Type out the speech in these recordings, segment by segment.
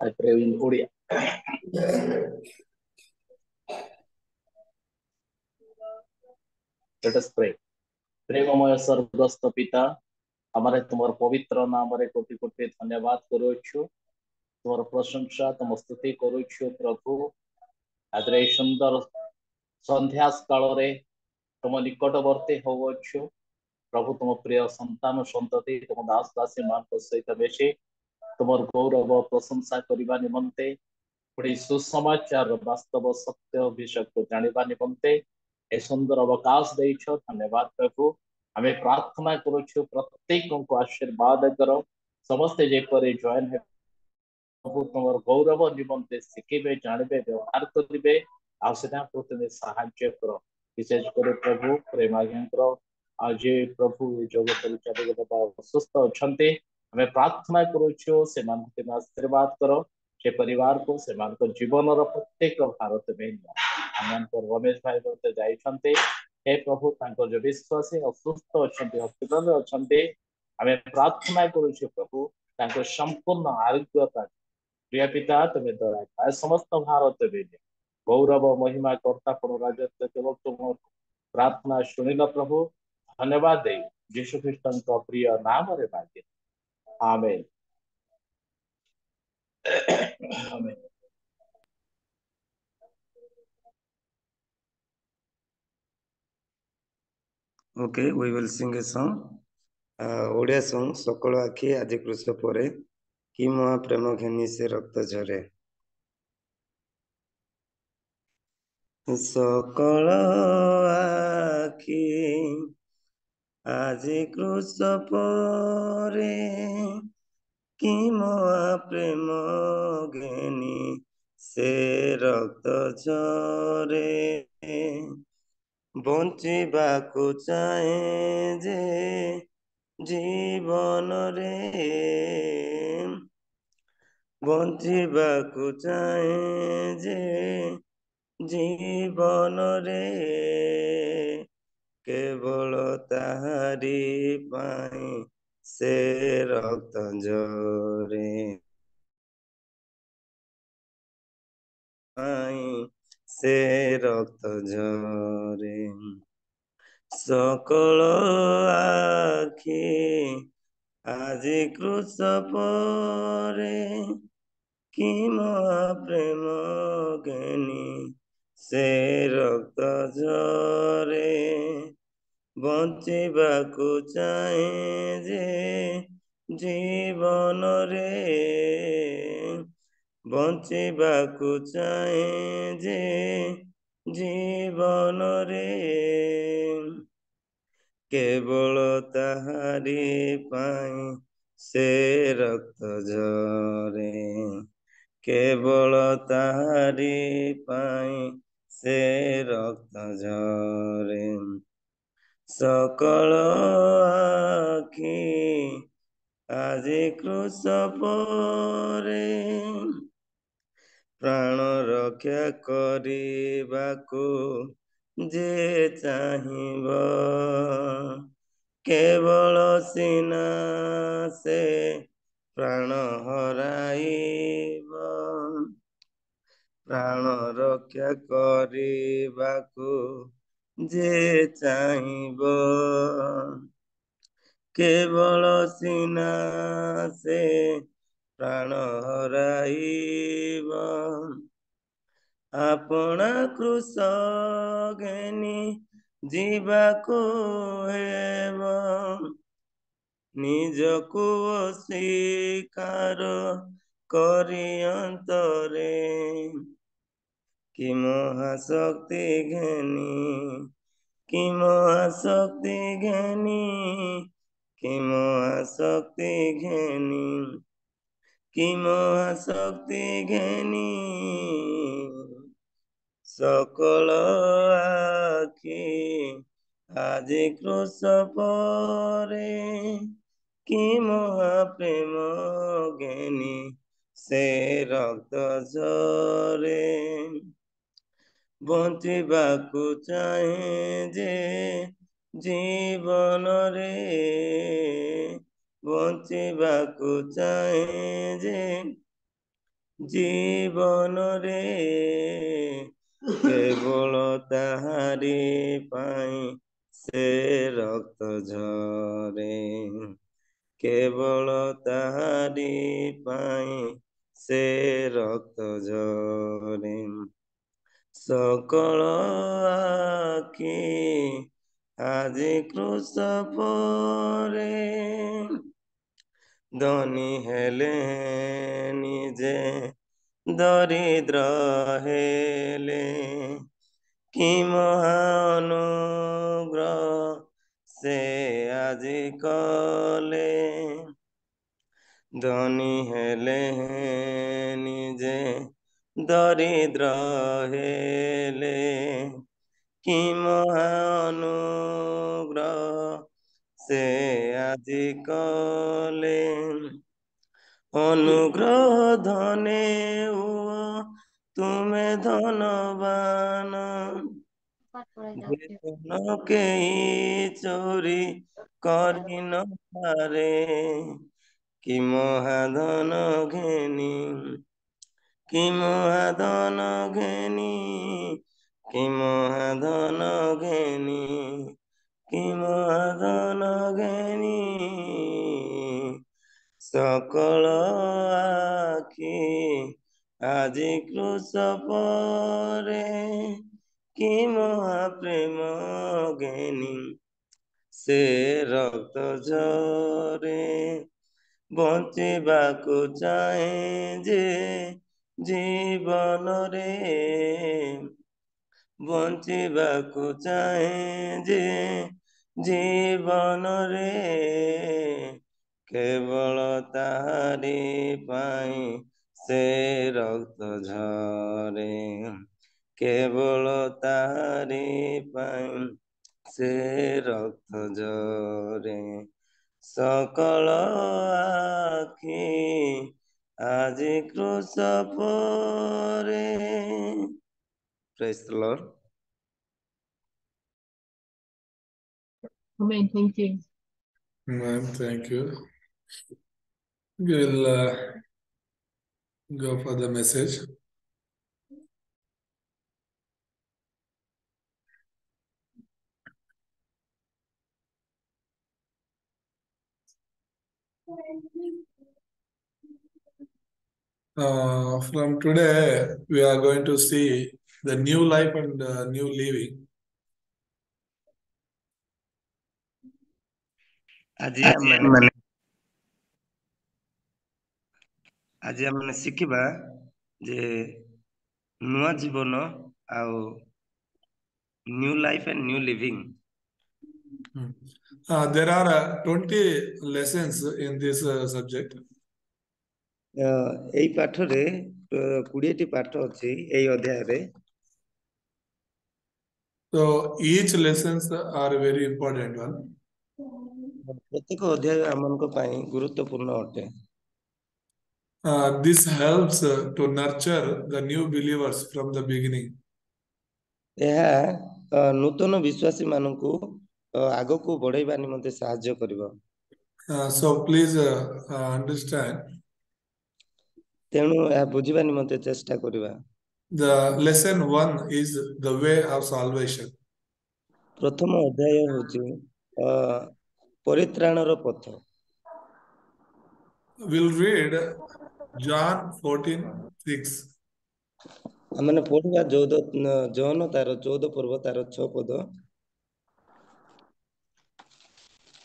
I pray in Odia. Let us pray. প্রেমময় স্বর্গস্থ পিতা আমারে তোমার পবিত্র নামরে কোটি কোটি ধন্যবাদ করুছু তোমার প্রশংসা তোম স্তুতি করুছু প্রভু আজ এই সুন্দর সন্ধ্যা কালরে তোম নিকটবর্তী হওছু প্রভু তোম প্রিয় সন্তান সন্ততি তোম দাস দাসী মান সহিত বেশি ତୁମର ଗୌରବ ପ୍ରଶଂସା କରିବା ନିମନ୍ତେ ପୁଣି ସୁସମାଚାର ବାସ୍ତବ ସତ୍ୟ ବିଷୟକୁ ଜାଣିବା ନିମନ୍ତେ ଏ ସୁନ୍ଦର ଅବକାଶ ଦେଇଛ ଧନ୍ୟବାଦ ପ୍ରଭୁ ଆମେ ପ୍ରାର୍ଥନା କରୁଛୁ ପ୍ରତ୍ୟେକଙ୍କୁ ଆଶୀର୍ବାଦ କର ସମସ୍ତେ ଯେପରି ଜଏନ ହେବେ ପ୍ରଭୁ ତୁମର ଗୌରବ ନିମନ୍ତେ ଶିଖିବେ ଜାଣିବେ ବ୍ୟବହାର କରିବେ ଆଉ ସେଟା ତୁମେ ସାହାଯ୍ୟ କର ବିଶେଷ କରି ପ୍ରଭୁ ପ୍ରେମାଜ୍ଞଙ୍କର ଆଉ ଯିଏ ପ୍ରଭୁ ଏ ଜଗତରେ ଚାଲିଗଲେ ବା ଅସୁସ୍ଥ ଅଛନ୍ତି ଆମେ ପ୍ରାର୍ଥନା କରୁଛୁ ସେମାନଙ୍କୁ ତୁମେ ଆଶୀର୍ବାଦ କର ସେ ପରିବାରକୁ ସେମାନଙ୍କ ଜୀବନର ପ୍ରତ୍ୟେକ ଭାରତ ପାଇଁ ଆମମାନଙ୍କର ରମେଶ ଭାଇ ମଧ୍ୟ ଯାଇଛନ୍ତି ହେ ପ୍ରଭୁ ତାଙ୍କର ଯୋଉ ବିଶ୍ୱାସୀ ଅସୁସ୍ଥ ଅଛନ୍ତି ହସ୍ପିଟାଲରେ ଅଛନ୍ତି ଆମେ ପ୍ରାର୍ଥନା କରୁଛୁ ପ୍ରଭୁ ତାଙ୍କ ସମ୍ପୂର୍ଣ୍ଣ ଆରୋଗ୍ୟତା ପ୍ରିୟ ପିତା ତୁମେ ଦୟା ସମସ୍ତ ଭାରତ ବିଜୟ ଗୌରବ ମହିମା କର୍ତ୍ତା ପଣ ରାଜତ୍ୱ କେବଳ ତୁମ ପ୍ରାର୍ଥନା ଶୁଣିଲ ପ୍ରଭୁ ଧନ୍ୟବାଦ ଦେଇ ଯୀଶୁ ଖ୍ରୀଷ୍ଟଙ୍କ ପ୍ରିୟ ନାମରେ ମାଗେ amen amen Okay, we will sing a song. Uh, Odia song ସକଳ ଆଖି ଆଜି କୃଷ ପରେ କି ମହା ପ୍ରେମ ଘେନି ସେ ରକ୍ତ ଝରେ ସକଳ ଆଖି ଆଜି କୃଷ ପରେ କି ମହା ପ୍ରେମ ଘେନି ସେ ରକ୍ତ ଝରେ ବଞ୍ଚିବାକୁ ଚାହେଁ ଯେ ଜୀବନରେ ବଞ୍ଚିବାକୁ ଚାହେଁ ଯେ ଜୀବନରେ କେବଳ ତାହାରି ପାଇଁ ସେ ରକ୍ତ ଝରେ ପାଇଁ ସେ ରକ୍ତ ଝରେ ସକଳ ଆଖି ଆଜି କୃଷ ପରେ କି ପ୍ରେମ ଘେନି ସେ ରକ୍ତ ଝରେ ବଞ୍ଚିବାକୁ ଚାହେଁ ଯେ ଜୀବନରେ ବଞ୍ଚିବାକୁ ଚାହେଁ ଯେ ଜୀବନରେ କେବଳ ତାହାରି ପାଇଁ ସେ ରକ୍ତ ଝରେ କେବଳ ତାହାରି ପାଇଁ ସେ ରକ୍ତ ଝରେ ସକଳ ଆଖି ଆଜି କୃଷ ପରେ ପ୍ରାଣ ରକ୍ଷା କରିବାକୁ ଯେ ଚାହିଁବ କେବଳ ସିନା ସେ ପ୍ରାଣ ହରାଇବ ପ୍ରାଣ ରକ୍ଷା କରିବାକୁ ଯେ ଚାହିଁବ। କେବଳ ସିନା ସେ ପ୍ରାଣ ହରାଇବ। ଆପଣା କୃଷ ଘେନି ଯିବାକୁ ହେବ। ନିଜକୁ ଅସ୍ୱୀକାର କରି ଅନ୍ତରେ কি মহাশক্তি জ্ঞানী কি মহাশক্তি জ্ঞানী কি মহাশক্তি জ্ঞানী কি মহাশক্তি জ্ঞানী সকল আখি আজি ক্রুশ পরে। কি মহাপ্রেম জ্ঞানী সে রক্ত জরে ବଞ୍ଚିବାକୁ ଚାହେଁ ଯେ ଜୀବନରେ ବଞ୍ଚିବାକୁ ଚାହେଁ ଯେ ଜୀବନରେ କେବଳ ତାହାରି ପାଇଁ ସେ ରକ୍ତ ଝରେ କେବଳ ତାହାରି ପାଇଁ ସେ ରକ୍ତ ଝରେ সকল আকি আজি ক্রুশ পরে ধনী হেলে নিজে দরিদ্র হেলে। কি মহানুগ্রহ সে আজি কলে ধনী হেলে নিজে দরিদ্র হেলে কি মহানুগ্রহ সে আজি কলে? অনুগ্রহ ধনে ও তুমি ধনবান। কে চোরি করি ন পারে কি মহাধন ঘেনী किंवा धन घेनी किंवा धन घेनी किंवा धन घेनी सकळ आखी আজি কৃষ পরে কি মহা প্রেম জ্ঞানী সে রক্ত ঝরে বঞ্চিবাকু চাই যে ଜୀବନରେ ବଞ୍ଚିବାକୁ ଚାହେଁ ଯେ ଜୀବନରେ କେବଳ ତାହାରି ପାଇଁ ସେ ରକ୍ତ ଝରେ କେବଳ ତାହାରି ପାଇଁ ସେ ରକ୍ତ ଝରେ ସକଳ ଆଖି আজ ক্রুশ Praise the Lord. Amen. Thank you. Amen. Thank you. We will uh, go for the message. Uh, from today, we are going to see the new life and uh, new living. ଆଜି ଆମେ ଆଜି ଆମେ ଶିଖିବା ଯେ ନୂଆ ଜୀବନ ଆଉ new life and new living Uh, there are uh, 20 lessons in this uh, subject. ଏଇ ପାଠରେ ଅ, କୋଡିଏଟି ପାଠ ଅଛି ଏଇ ଅଧ୍ୟାୟରେ So each lessons are very important one. ପ୍ରତ୍ୟେକ ଅଧ୍ୟାୟ ଆମମାନଙ୍କ ପାଇଁ ଗୁରୁତ୍ୱପୂର୍ଣ୍ଣ ଅଟେ Uh, this helps uh, to nurture the new believers from the beginning. ଏହା ଅ, ନୂତନ ବିଶ୍ୱାସୀ ମାନଙ୍କୁ ଅ, ଆଗକୁ ବଢେଇବା ନିମନ୍ତେ ସାହାଯ୍ୟ କରିବ Uh, so please uh, uh, understand ତେଣୁ ଏହା ବୁଝିବା ନିମନ୍ତେ ଚେଷ୍ଟା କରିବା the lesson one is the way of salvation. ପ୍ରଥମ ଅଧ୍ୟାୟ ହଉଛି ଅ, ପରିତ୍ରାଣର ପଥ We'll read John 14 6. ଆମେ ପଢିବା ଚଉଦ ଜନ ତାର ଚଉଦ ପର୍ବ ତାର ଛଅ ପଦ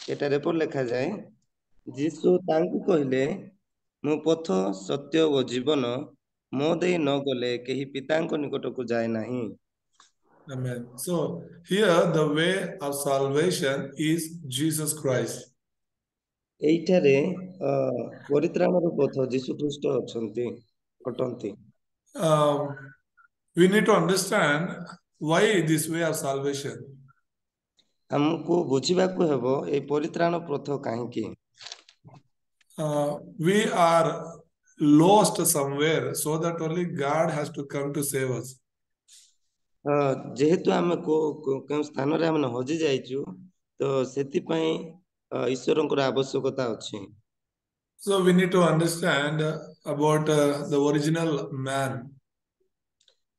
ଏଠାରେ ଏପରି ଲେଖାଯାଏ ଯୀଶୁ ତାଙ୍କୁ କହିଲେ ମୁଁ ପଥ ସତ୍ୟ ଓ ଜୀବନ ମୋ ଦେଇ ନ ଗଲେ କେହି ପିତାଙ୍କ ନିକଟକୁ ଯାଏ ନାହିଁ Amen. So here the way of salvation is Jesus Christ. ଏଇଠାରେ ଅ ପରିତ୍ରାଣର ପଥ ଯୀଶୁ ଖ୍ରୀଷ୍ଟ ଅଛନ୍ତି ଅଟନ୍ତି Um, we need to understand why this way of salvation. ଆମକୁ ବୁଝିବାକୁ ହେବ ଏଇ ପରିତ୍ରାଣ ପଥ କାହିଁକି Uh, we are lost somewhere so that only God has to come to save us. ଅ, ଯେହେତୁ ଆମେ କୋ- କୋ- କେଉଁ ସ୍ଥାନରେ ଆମେ ହଜି ଯାଇଛୁ ତ ସେଥିପାଇଁ ଅ, ଈଶ୍ୱରଙ୍କର ଆବଶ୍ୟକତା ଅଛି So we need to understand uh, about uh, the original man.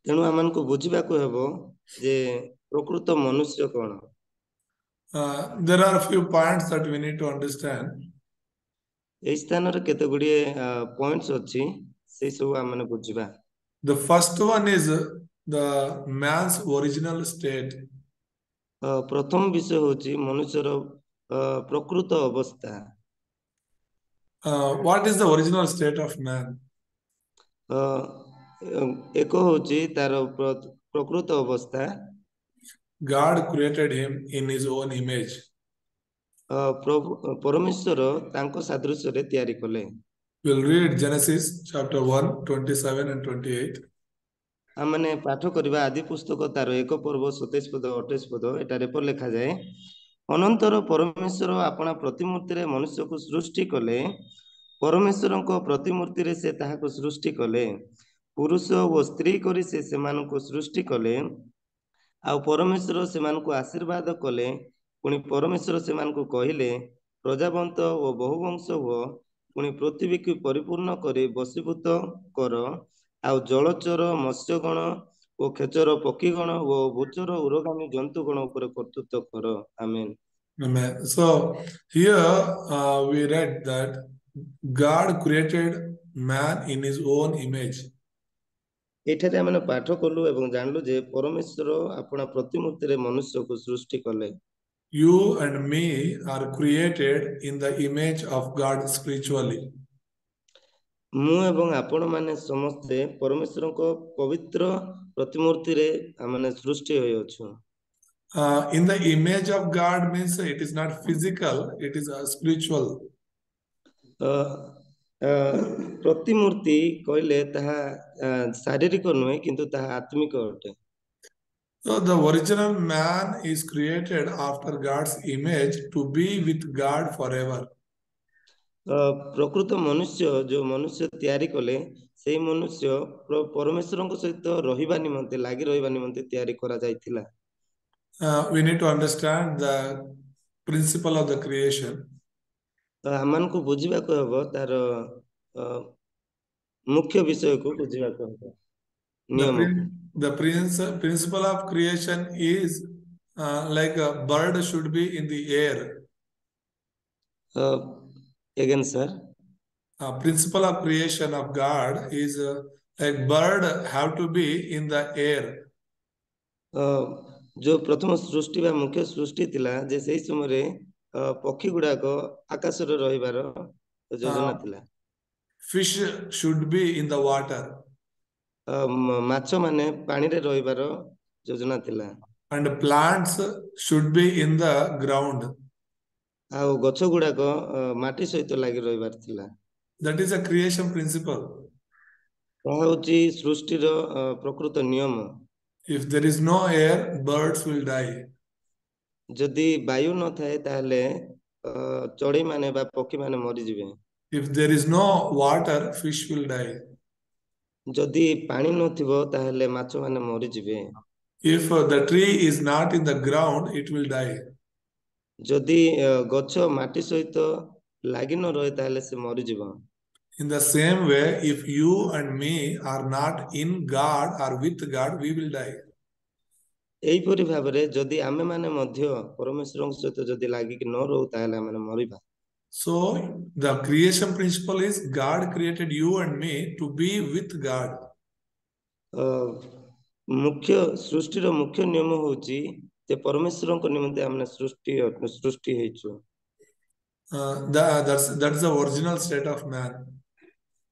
ତେଣୁ ଆମମାନଙ୍କୁ ବୁଝିବାକୁ ହେବ ଯେ ପ୍ରକୃତ ମନୁଷ୍ୟ କଣ Uh, there are a few points that we need to understand. ଏଇ ସ୍ଥାନରେ କେତେ ଗୁଡିଏ ପଏଣ୍ଟସ୍ ଅଛି ସେଇ ସବୁ ଆମେ ବୁଝିବା The first one is uh, the man's original state. ଅ, ପ୍ରଥମ ବିଷୟ ହଉଛି ମନୁଷ୍ୟର ଅ, ପ୍ରକୃତ ଅବସ୍ଥା Uh, what is the original state of man? ଅ, ଏକ ହଉଛି ତାର ପ୍ର- ପ୍ରକୃତ ଅବସ୍ଥା God created him in his own image. ପରମେଶ୍ୱର ତାଙ୍କ ସାଦୃଶ୍ୟରେ ତିଆରି କଲେ। We'll read Genesis chapter 1, 27 and 28. ଆମମାନେ ପାଠ କରିବା ଆଦି ପୁସ୍ତକ ତାର ଏକ ପର୍ବ ସତେଇଶ ପଦ ଅଠେଇଶ ପଦ ଏଠାରେ ଏପରି ଲେଖାଯାଏ ଅନନ୍ତର ପରମେଶ୍ୱର ଆପଣା ପ୍ରତିମୂର୍ତ୍ତିରେ ମନୁଷ୍ୟକୁ ସୃଷ୍ଟି କଲେ। ପରମେଶ୍ୱରଙ୍କ ପ୍ରତିମୂର୍ତ୍ତିରେ ସେ ତାହାକୁ ସୃଷ୍ଟି କଲେ। ପୁରୁଷ ଓ ସ୍ତ୍ରୀ କରି ସେ ସେମାନଙ୍କୁ ସୃଷ୍ଟି କଲେ। ଆଉ ପରମେଶ୍ୱର ସେମାନଙ୍କୁ ଆଶୀର୍ବାଦ କଲେ। ପୁଣି ପରମେଶ୍ୱର ସେମାନଙ୍କୁ କହିଲେ ପ୍ରଜାବନ୍ତ ଓ ବହୁବଂଶ ହୁଅ ପୁଣି ପୃଥିବୀକୁ ପରିପୂର୍ଣ୍ଣ କରି ବଶୀଭୂତ କର ଆଉ ଜଳଚର ମତ୍ସ୍ୟଗଣ ଓ ଖେଚର ପକ୍ଷୀଗଣ ଓ ଭୂଚର ଉରଗାମୀ ଜନ୍ତୁଗଣ ଉପରେ କର୍ତ୍ତୃତ୍ୱ କର amen Amen. So here uh, we read that God created man in his own image. ଏଠାରେ ଆମେ ପାଠ କଲୁ ଏବଂ ଜାଣିଲୁ ଯେ ପରମେଶ୍ୱର ଆପଣା ପ୍ରତିମୂର୍ତ୍ତିରେ ମନୁଷ୍ୟକୁ ସୃଷ୍ଟି କଲେ You and me are created in the image of God spiritually. ମୁଁ ଏବଂ ଆପଣମାନେ ସମସ୍ତେ ପରମେଶ୍ୱରଙ୍କ ପବିତ୍ର ପ୍ରତିମୂର୍ତ୍ତିରେ ଆମେ ସୃଷ୍ଟି ହୋଇଅଛୁ Uh, in the image of God means it is not physical, it is uh, spiritual. ଅ, ଅ, ପ୍ରତିମୂର୍ତ୍ତି କହିଲେ ତାହା ଅ, ଶାରୀରିକ ନୁହେଁ କିନ୍ତୁ ତାହା ଆତ୍ମିକ ଅଟେ So the original man is created after God's image to be with God forever. ଅ, ପ୍ରକୃତ ମନୁଷ୍ୟ ଯୋଉ ମନୁଷ୍ୟ ତିଆରି କଲେ ସେଇ ମନୁଷ୍ୟ ପ୍ର- ପରମେଶ୍ୱରଙ୍କ ସହିତ ରହିବା ନିମନ୍ତେ ଲାଗି ରହିବା ନିମନ୍ତେ ତିଆରି କରାଯାଇଥିଲା Uh, we need to understand the principle of the creation. ତ ଆମମାନଙ୍କୁ ବୁଝିବାକୁ ହେବ ତାର ଅ, ମୁଖ୍ୟ ବିଷୟକୁ ବୁଝିବାକୁ ହେବ The, ନିୟମ prin- the princ- principle of creation is uh, like a bird should be in the air. Again sir Uh, principle of creation of God is uh, like bird have to be in the air. ଯୋଉ ପ୍ରଥମ ସୃଷ୍ଟି ବା ମୁଖ୍ୟ ସୃଷ୍ଟି ଥିଲା ଯେ ସେଇ ସମୟରେ ଅ, ପକ୍ଷୀ ଗୁଡାକ ଆକାଶରେ ରହିବାର ଯୋଜନା ହଁ। ଥିଲା Fish should be in the water. ଅ, ମ- ମାଛ ମାନେ ପାଣିରେ ରହିବାର ଯୋଜନା ଥିଲା and plants should be in the ground. ଆଉ ଗଛ ଗୁଡାକ ଅ, ମାଟି ସହିତ ଲାଗି ରହିବାର ଥିଲା That is a creation principle. ତାହା ହଉଛି ସୃଷ୍ଟିର ଅ, ପ୍ରକୃତ ନିୟମ If there is no air, birds will die. ଯଦି ବାୟୁ ନଥାଏ ତାହେଲେ ଅ, ଚଢେଇ ମାନେ ବା ପକ୍ଷୀ ମାନେ ମରିଯିବେ If there is no water, fish will die. ଯଦି ପାଣି ନଥିବ ତାହେଲେ ମାଛ ମାନେ ମରିଯିବେ If uh, the tree is not in the ground, it will die. ଯଦି ଅ, ଗଛ ମାଟି ସହିତ ଲାଗି ନ ରହେ ତାହେଲେ ସେ ମରିଯିବ In the same way, if you and me are not in God or with God, we will die. ଏହିପରି ଭାବରେ ଯଦି ଆମେ ମାନେ ମଧ୍ୟ ପରମେଶ୍ୱରଙ୍କ ସହିତ ଯଦି ଲାଗିକି ନ ରହୁ ତାହେଲେ ଆମେ ମରିବା So, the creation principle is God created you and me to be with God. ଅ, ମୁଖ୍ୟ ସୃଷ୍ଟିର ମୁଖ୍ୟ ନିୟମ ହଉଛି ଯେ ପରମେଶ୍ୱରଙ୍କ ନିମନ୍ତେ ଆମେ ସୃଷ୍ଟି ସୃଷ୍ଟି ହେଇଛୁ Uh, that, that's, that's the original state of man.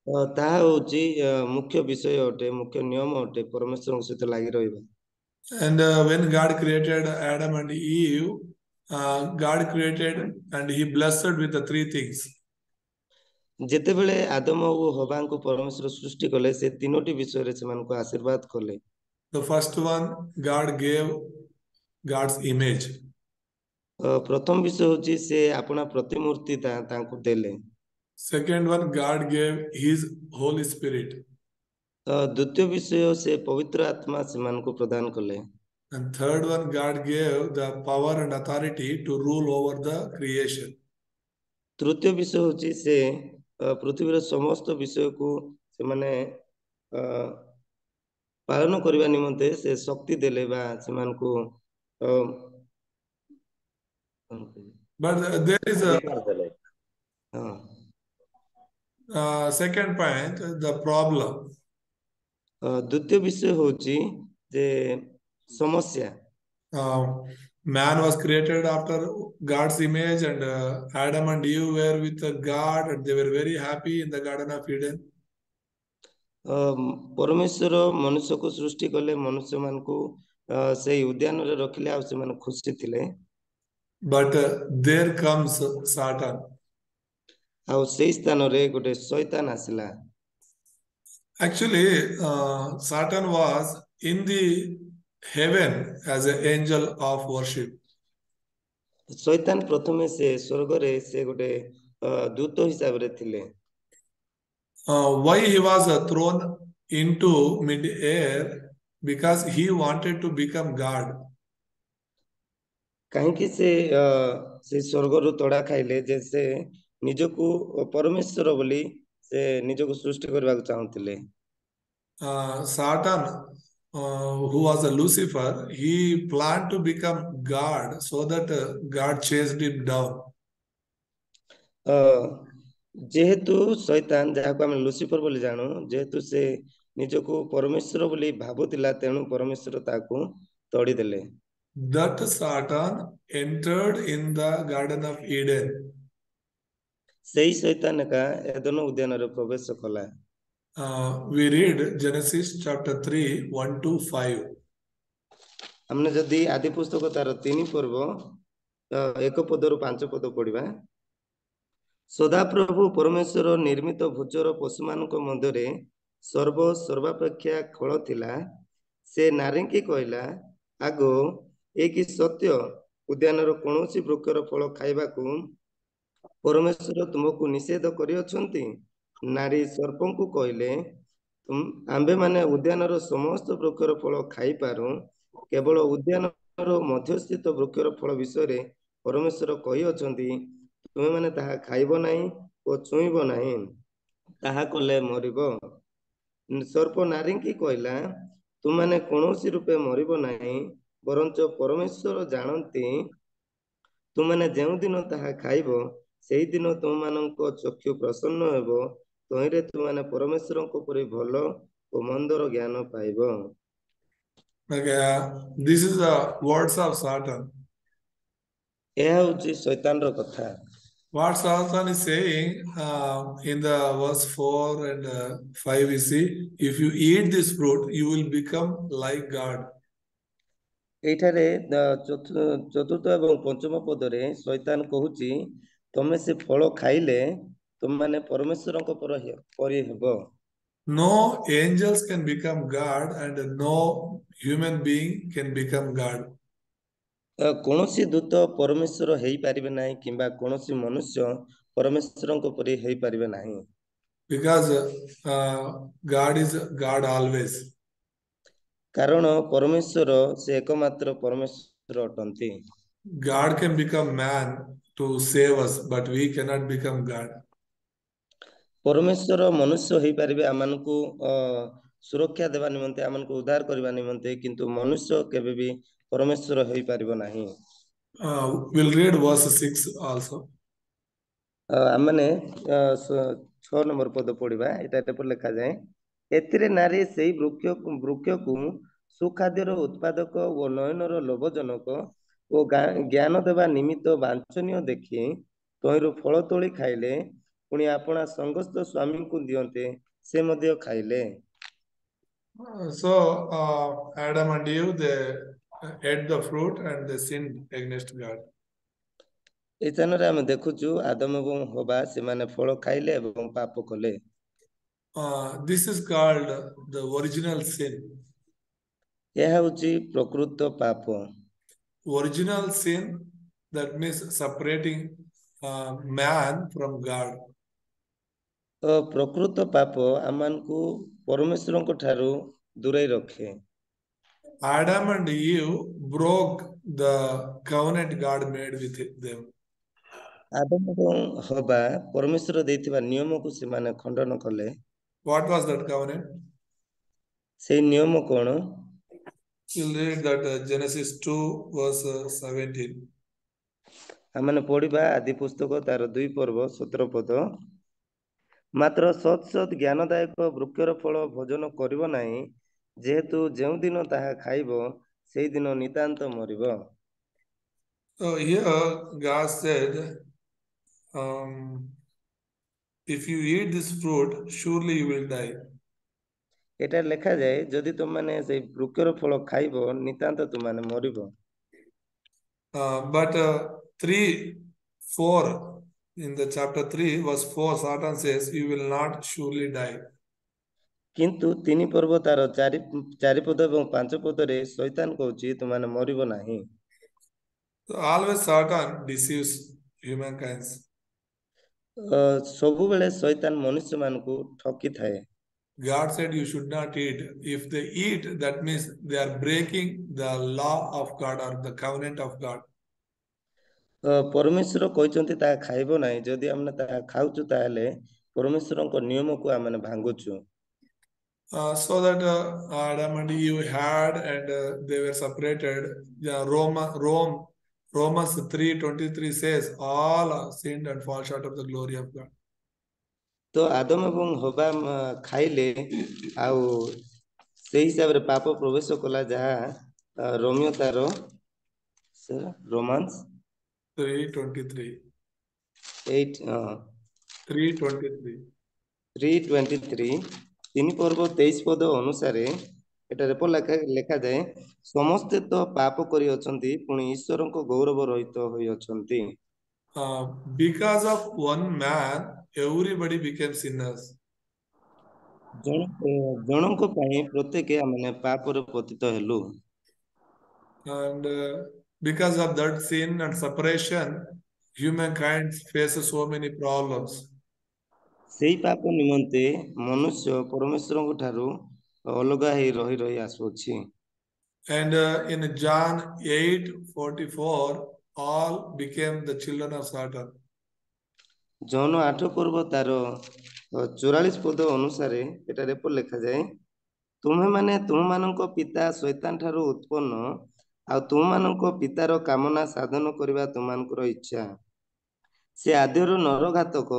ଅ, ତାହା ହଉଛି ଅ, ମୁଖ୍ୟ ବିଷୟ ଅଟେ ମୁଖ୍ୟ ନିୟମ ଅଟେ ପରମେଶ୍ୱରଙ୍କ ସହିତ ଲାଗି ରହିବା And uh, when God created Adam and Eve, uh, God created and He blessed with the three things. ଯେତେବେଳେ ଆଦମ ଓ ହବାଙ୍କୁ ପରମେଶ୍ୱର ସୃଷ୍ଟି କଲେ ସେ ତିନୋଟି ବିଷୟରେ ସେମାନଙ୍କୁ ଆଶୀର୍ବାଦ କଲେ The first one, God gave God's image. ଅ, ପ୍ରଥମ ବିଷୟ ହଉଛି ସେ ଆପଣା ପ୍ରତିମୂର୍ତ୍ତି ତା- ତାଙ୍କୁ ଦେଲେ Second one, God gave His Holy Spirit. ଅ, ଦ୍ୱିତୀୟ ବିଷୟ ସେ ପବିତ୍ର ଆତ୍ମା ସେମାନଙ୍କୁ ପ୍ରଦାନ କଲେ And third one, God gave the power and authority to rule over the creation. ତୃତୀୟ ବିଷୟ ହଉଛି ସେ ଅ, ପୃଥିବୀର ସମସ୍ତ ବିଷୟକୁ ସେମାନେ ଅ, ପାଳନ କରିବା ନିମନ୍ତେ ସେ ଶକ୍ତି ଦେଲେ ବା ସେମାନଙ୍କୁ ଅ, କଣ କହିବି? But there is a ଅଧିକାର ଦେଲେ ହଁ uh, second point, the problem. ଅ, ଦ୍ଵିତୀୟ ବିଷୟ ହଉଛି ଯେ ସମସ୍ୟା Uh, man was created after God's image, and uh, Adam and Eve were with uh, God, and they were very happy in the Garden of Eden. ଅ, ପରମେଶ୍ୱର ମନୁଷ୍ୟକୁ ସୃଷ୍ଟି କଲେ ମନୁଷ୍ୟମାନଙ୍କୁ ଅ, ସେଇ ଉଦ୍ୟାନରେ ରଖିଲେ ଆଉ ସେମାନେ ଖୁସି ଥିଲେ But uh, there comes Satan. ଆଉ ସେଇ ସ୍ଥାନରେ ଗୋଟେ ଶୈତାନ ଆସିଲା Actually, uh, Satan was in the heaven as an angel of worship. Shaitaan ପ୍ରଥମେ ସେ ସ୍ୱର୍ଗରେ ସେ ଗୋଟେ ଅ, ଦୂତ ହିସାବରେ ଥିଲେ Uh, why he was uh, thrown into mid-air? Because he wanted to become God. କାହିଁକି ସେ ଅ, ସେ ସ୍ୱର୍ଗରୁ ତଡା ଖାଇଲେ ଯେ ସେ ନିଜକୁ ପରମେଶ୍ୱର ବୋଲି ସେ ନିଜକୁ ସୃଷ୍ଟି କରିବାକୁ ଚାହୁଁଥିଲେ Uh, Satan, uh, who was a Lucifer, he planned to become God so that uh, God chased him down. ଅ, ଯେହେତୁ ଶୈତାନ ଯାହାକୁ ଆମେ ଲୁସିଫର ବୋଲି ଜାଣୁ ଯେହେତୁ ସେ ନିଜକୁ ପରମେଶ୍ୱର ବୋଲି ଭାବୁଥିଲା ତେଣୁ ପରମେଶ୍ୱର ତାକୁ ତଡ଼ିଦେଲେ That Satan entered in the Garden of Eden. ସେଇ ଶୈତାନ ଏକା ଏଦନ ଉଦ୍ୟାନରେ ପ୍ରବେଶ କଲା Uh, we read Genesis chapter 3, 1 to 5. ଆମେ ଯଦି ଆଦି ପୁସ୍ତକ ତାର ତିନି ପର୍ବ ଅ, ଏକ ପଦରୁ ପାଞ୍ଚ ପଦ ପଢିବା ସଦାପ୍ରଭୁ ପରମେଶ୍ୱର ନିର୍ମିତ ଭୋଜର ପଶୁମାନଙ୍କ ମଧ୍ୟରେ ସର୍ବ ସର୍ବାପେକ୍ଷା ଖଳ ଥିଲା ସେ ନାରୀଙ୍କି କହିଲା ଆଗ ଏ କି ସତ୍ୟ ଉଦ୍ୟାନର କୌଣସି ବୃକ୍ଷର ଫଳ ଖାଇବାକୁ ପରମେଶ୍ୱର ତୁମକୁ ନିଷେଧ କରିଅଛନ୍ତି ନାରୀ ସର୍ପଙ୍କୁ କହିଲେ ଆମ୍ଭେମାନେ ଉଦ୍ୟାନର ସମସ୍ତ ବୃକ୍ଷର ଫଳ ଖାଇପାରୁ। କେବଳ ଉଦ୍ୟାନର ମଧ୍ୟସ୍ଥିତ ବୃକ୍ଷର ଫଳ ବିଷୟରେ ପରମେଶ୍ୱର କହିଅଛନ୍ତି ତୁମେମାନେ ତାହା ଖାଇବ ନାହିଁ ଓ ଛୁଇଁବ ନାହିଁ। ତାହା କଲେ ମରିବ। ସର୍ପ ନାରୀଙ୍କି କହିଲା ତୁମାନେ କୌଣସି ରୂପେ ମରିବ ନାହିଁ ବରଞ୍ଚ ପରମେଶ୍ୱର ଜାଣନ୍ତି ତୁମାନେ ଯେଉଁଦିନ ତାହା ଖାଇବ ସେଇଦିନ ତୁମମାନଙ୍କ ଚକ୍ଷୁ ପ୍ରସନ୍ନ ହେବ ତହିଁରେ ତୁମାନେ ପରମେଶ୍ୱରଙ୍କ ପରି ଭଲ ଓ ମନ୍ଦର ଜ୍ଞାନ ପାଇବ Okay, uh, this is the words of Satan. ଏହା ହଉଛି ଶୈତାନର କଥା What Satan is saying uh, in the verse 4 and uh, 5, we see, if you eat this fruit, you will become like God. ଏଇଠାରେ ଅ, ଚତୁ- ଚତୁର୍ଥ ଏବଂ ପଞ୍ଚମ ପଦରେ ଶୈତାନ କହୁଛି ତମେ ସେ ଫଳ ଖାଇଲେ ତୁମମାନେ ପରମେଶ୍ୱରଙ୍କ ପର ହେ- ପରି ହେବ No angels can become God, and no human being can become God. ଅ, କୌଣସି ଦୂତ ପରମେଶ୍ୱର ହେଇପାରିବେ ନାହିଁ କିମ୍ବା କୌଣସି ମନୁଷ୍ୟ ପରମେଶ୍ୱରଙ୍କ ପରି ହେଇପାରିବେ ନାହିଁ Because uh, God is God always. କାରଣ ପରମେଶ୍ୱର ସେ ଏକମାତ୍ର ପରମେଶ୍ୱର ଅଟନ୍ତି God can become man to save us, but we cannot become God. ପରମେଶ୍ୱର ମନୁଷ୍ୟ ହେଇପାରିବେ ଆମମାନଙ୍କୁ ଅ ସୁରକ୍ଷା ଦେବା ନିମନ୍ତେ ଆମମାନଙ୍କୁ ଉଦ୍ଧାର କରିବା ନିମନ୍ତେ କିନ୍ତୁ ମନୁଷ୍ୟ କେବେ ବି ପରମେଶ୍ୱର ହେଇପାରିବ ନାହିଁ Uh, we'll read verse 6 also. ଅ, ଆମମାନେ ଛଅ ନମ୍ବର ପଦ ପଢିବା ଏଟା ଏପରି ଲେଖାଯାଏ ଏଥିରେ ନାରୀ ସେଇ ବୃକ୍ଷକୁ ବୃକ୍ଷକୁ ସୁଖାଦ୍ୟର ଉତ୍ପାଦକ ଓ ନୟନର ଲୋଭଜନକ ଓ ଜ୍ଞାନ ଦେବା ନିମିତ୍ତ ବାଞ୍ଛନୀୟ ଦେଖି ତହିଁରୁ ଫଳ ତୋଳି ଖାଇଲେ ପୁଣି ଆପଣା ସଙ୍ଗସ୍ଥ ସ୍ୱାମୀଙ୍କୁ ଦିଅନ୍ତେ ସେ ମଧ୍ୟ ଖାଇଲେ Uh, so uh, Adam and Eve they ate the fruit and they sinned against God. ଏଇ ସ୍ଥାନରେ ଆମେ ଦେଖୁଛୁ ଆଦମ ଏବଂ ହବା ସେମାନେ ଫଳ ଖାଇଲେ ଏବଂ ପାପ କଲେ Uh, this is called the original sin. ଏହା ହଉଛି ପ୍ରକୃତ ପାପ Original sin that means separating uh, man from God. ତ ପ୍ରକୃତ ପାପ ଆମମାନଙ୍କୁ ପରମେଶ୍ୱରଙ୍କ ଠାରୁ ଦୂରେଇ ରଖେ Adam and Eve broke the covenant God made with them. Adam ଏବଂ ହବା ପରମେଶ୍ୱର ଦେଇଥିବା ନିୟମକୁ ସେମାନେ ଖଣ୍ଡନ କଲେ What was that covenant? ସେଇ ନିୟମ କଣ We'll read that uh, Genesis 2, verse uh, 17. ଆମମାନେ ପଢିବା ଆଦି ପୁସ୍ତକ ତାର ଦୁଇ ପର୍ବ ସତର ପଦ ମାତ୍ର ସତ୍ ସତ୍ ଜ୍ଞାନଦାୟକ ବୃକ୍ଷର ଫଳ ଭୋଜନ କରିବ ନାହିଁ ଯେହେତୁ ଯେଉଁଦିନ ତାହା ଖାଇବ ସେଇଦିନ ନିତାନ୍ତ ମରିବ So here God said, um, if you eat this fruit, surely you will die. ଏଟା ଲେଖାଯାଏ ଯଦି ତୁମମାନେ ସେଇ ବୃକ୍ଷର ଫଳ ଖାଇବ ନିତାନ୍ତ ତୁମମାନେ ମରିବ Uh, but uh, 3, 4, in the chapter 3, verse 4, Satan says, You will not surely die. କିନ୍ତୁ ତିନି ପର୍ବ ତାର ଚାରି ଚାରିପଦ ଏବଂ ପାଞ୍ଚ ପଦରେ ଶୈତାନ କହୁଛି ତୁମମାନେ ମରିବ ନାହିଁ So always Satan deceives humankind. ଅ, ସବୁବେଳେ Shaitaan ମନୁଷ୍ୟମାନଙ୍କୁ ଠକିଥାଏ God said you should not eat. If they eat, that means they are breaking the law of God or the covenant of God. ଅ, ପରମେଶ୍ୱର କହିଛନ୍ତି ତାହା ଖାଇବ ନାହିଁ ଯଦି ଆମେ ତାହା ଖାଉଛୁ ତାହେଲେ ପରମେଶ୍ୱରଙ୍କ ନିୟମକୁ ଆମେ ଭାଙ୍ଗୁଛୁ Uh, so that uh, Adam and Eve had and uh, they were separated. Yeah, Roma, Rome, Romans 3.23 says, all are sinned and fall short of the glory of God. ତ ଆଦମ ଏବଂ ହବା ମ, ଖାଇଲେ ଆଉ ସେଇ ହିସାବରେ ପାପ ପ୍ରବେଶ କଲା ଯାହା ଅ, ରୋମିଓ ତାର romance 3.23. Eight 3.23. Three twenty three ତିନି ପର୍ବ ତେଇଶ ପଦ ଅନୁସାରେ ଏଠାରେ ପ ଲେଖା ଲେଖାଯାଏ ସମସ୍ତେ ତ ପାପ କରିଅଛନ୍ତି ପୁଣି ଈଶ୍ୱରଙ୍କ ଗୌରବ ରହିତ ହୋଇଅଛନ୍ତି Uh, because of one man, everybody became sinners. ଜଣ ଜଣଙ୍କ ପାଇଁ ପ୍ରତ୍ୟେକ ଆମେ ପାପରେ ପତିତ ହେଲୁ And uh, because of that sin and separation, humankind faces so many problems. ସେଇ ପାପ ନିମନ୍ତେ ମନୁଷ୍ୟ ପରମେଶ୍ୱରଙ୍କ ଠାରୁ ଅଲଗା ହେଇ ରହି ରହି ଆସୁଅଛି And uh, in John 8 44, all became the children of Satan. ଜନ ଆଠ ପର୍ବ ତାର ଚଉରାଳିଶ ପଦ ଅନୁସାରେ ଏଠାରେ ଏପରି ଲେଖାଯାଏ ତୁମେମାନେ ତୁମମାନଙ୍କ ପିତା ଶୈତାନ ଠାରୁ ଉତ୍ପନ୍ନ ଆଉ ତୁମମାନଙ୍କ ପିତାର କାମନା ସାଧନ କରିବା ତୁମମାନଙ୍କର ଇଚ୍ଛା। ସେ ଆଦ୍ୟରୁ ନରଘାତକ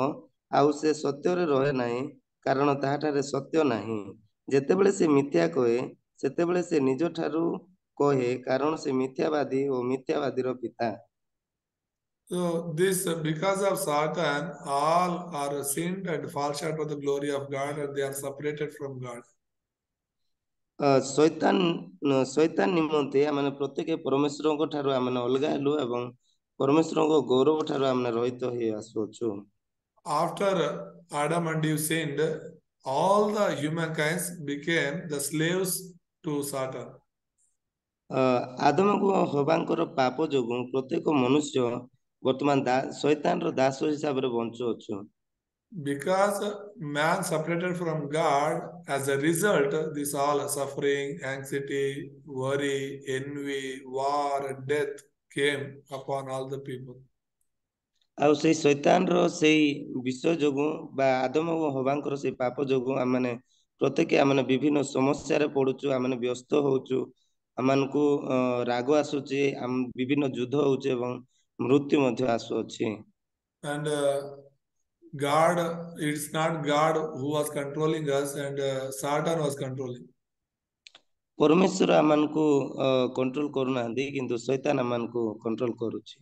ଆଉ ସେ ସତ୍ୟରେ ରହେ ନାହିଁ କାରଣ ତାହାଠାରେ ସତ୍ୟ ନାହିଁ। ଯେତେବେଳେ ସେ ମିଥ୍ୟା କହେ ସେତେବେଳେ ସେ ନିଜ ଠାରୁ କହେ କାରଣ ସେ ମିଥ୍ୟାବାଦୀ ଓ ମିଥ୍ୟାବାଦୀର ପିତା। So, this because of Satan, all are sinned and fall short of the glory of God, and they are separated from God. ଅ, ଶୈତାନ ନ- ଶୈତାନ ନିମନ୍ତେ ଆମେ ପ୍ରତ୍ୟେକ ପରମେଶ୍ୱରଙ୍କ ଠାରୁ ଆମେ ଅଲଗା ହେଲୁ ଏବଂ ପରମେଶ୍ୱରଙ୍କ ଗୌରବ ଠାରୁ ଆମେ ରହିତ ହେଇ ଆସୁଅଛୁ After Adam and Eve sinned, all the humankind became the slaves to Satan. ଅ, ଆଦମକୁ ହବାଙ୍କର ପାପ ଯୋଗୁଁ ପ୍ରତ୍ୟେକ ମନୁଷ୍ୟ ବର୍ତ୍ତମାନ ଦା ଶୈତାନର ଦାସ ହିସାବରେ ବଞ୍ଚୁଅଛୁ Because man separated from God, as a result, this all suffering, anxiety, worry, envy, war, and death came upon all the people. ଆଉ ସେଇ ଶୈତାନର ସେଇ ବିଷୟ ଯୋଗୁଁ ବା ଆଦମ ଓ ହବାଙ୍କର ସେଇ ପାପ ଯୋଗୁଁ ଆମମାନେ ପ୍ରତ୍ୟେକ ଆମମାନେ ବିଭିନ୍ନ ସମସ୍ୟାରେ ପଡୁଛୁ ଆମମାନେ ବ୍ୟସ୍ତ ହଉଛୁ ଆମମାନଙ୍କୁ ଅ, ରାଗ ଆସୁଛି ଆମ ବିଭିନ୍ନ ଯୁଦ୍ଧ ହଉଛି ଏବଂ ମୃତ୍ୟୁ ମଧ୍ୟ ଆସୁଅଛି And uh, God, it's not God who was controlling us, and uh, Satan was controlling. ପରମେଶ୍ୱର ଆମମାନଙ୍କୁ କଣ୍ଟ୍ରୋଲ କରୁନାହାନ୍ତି କିନ୍ତୁ ଶୈତାନ ଆମମାନଙ୍କୁ କଣ୍ଟ୍ରୋଲ କରୁଛି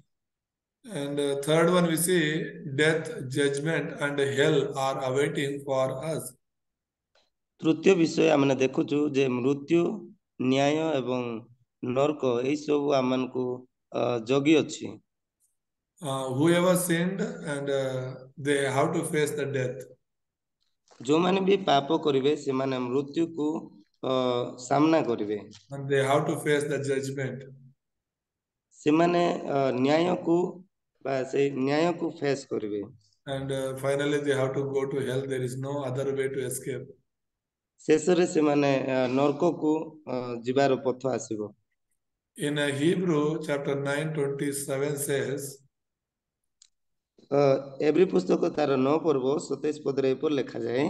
And uh, third one, we see death, judgment, and hell are awaiting for us. ତୃତୀୟ ବିଷୟ ଆମେ ଦେଖୁଛୁ ଯେ ମୃତ୍ୟୁ ନ୍ୟାୟ ଏବଂ ନର୍କ ଏଇ ସବୁ ଆମମାନଙ୍କୁ ଅ, ଜଗି ଅଛି Uh, whoever sinned, and uh, they have to face the death. ଯୋଉମାନେ ବି ପାପ କରିବେ ସେମାନେ ମୃତ୍ୟୁକୁ ଅ, ସାମ୍ନା କରିବେ And they have to face the judgment. ସେମାନେ ଅ, ନ୍ୟାୟକୁ ବା ସେଇ ନ୍ୟାୟକୁ ଫେସ୍ କରିବେ And uh, finally, they have to go to hell. There is no other way to escape. ଶେଷରେ ସେମାନେ ଅ, ନର୍କକୁ ଅ, ଯିବାର ପଥ ଆସିବ In uh, Hebrew, chapter 9 27 says, every ପୁସ୍ତକ ତାର ନଅ ପର୍ବ ସତେଇଶ ପଦରେ ଏପରି ଲେଖାଯାଏ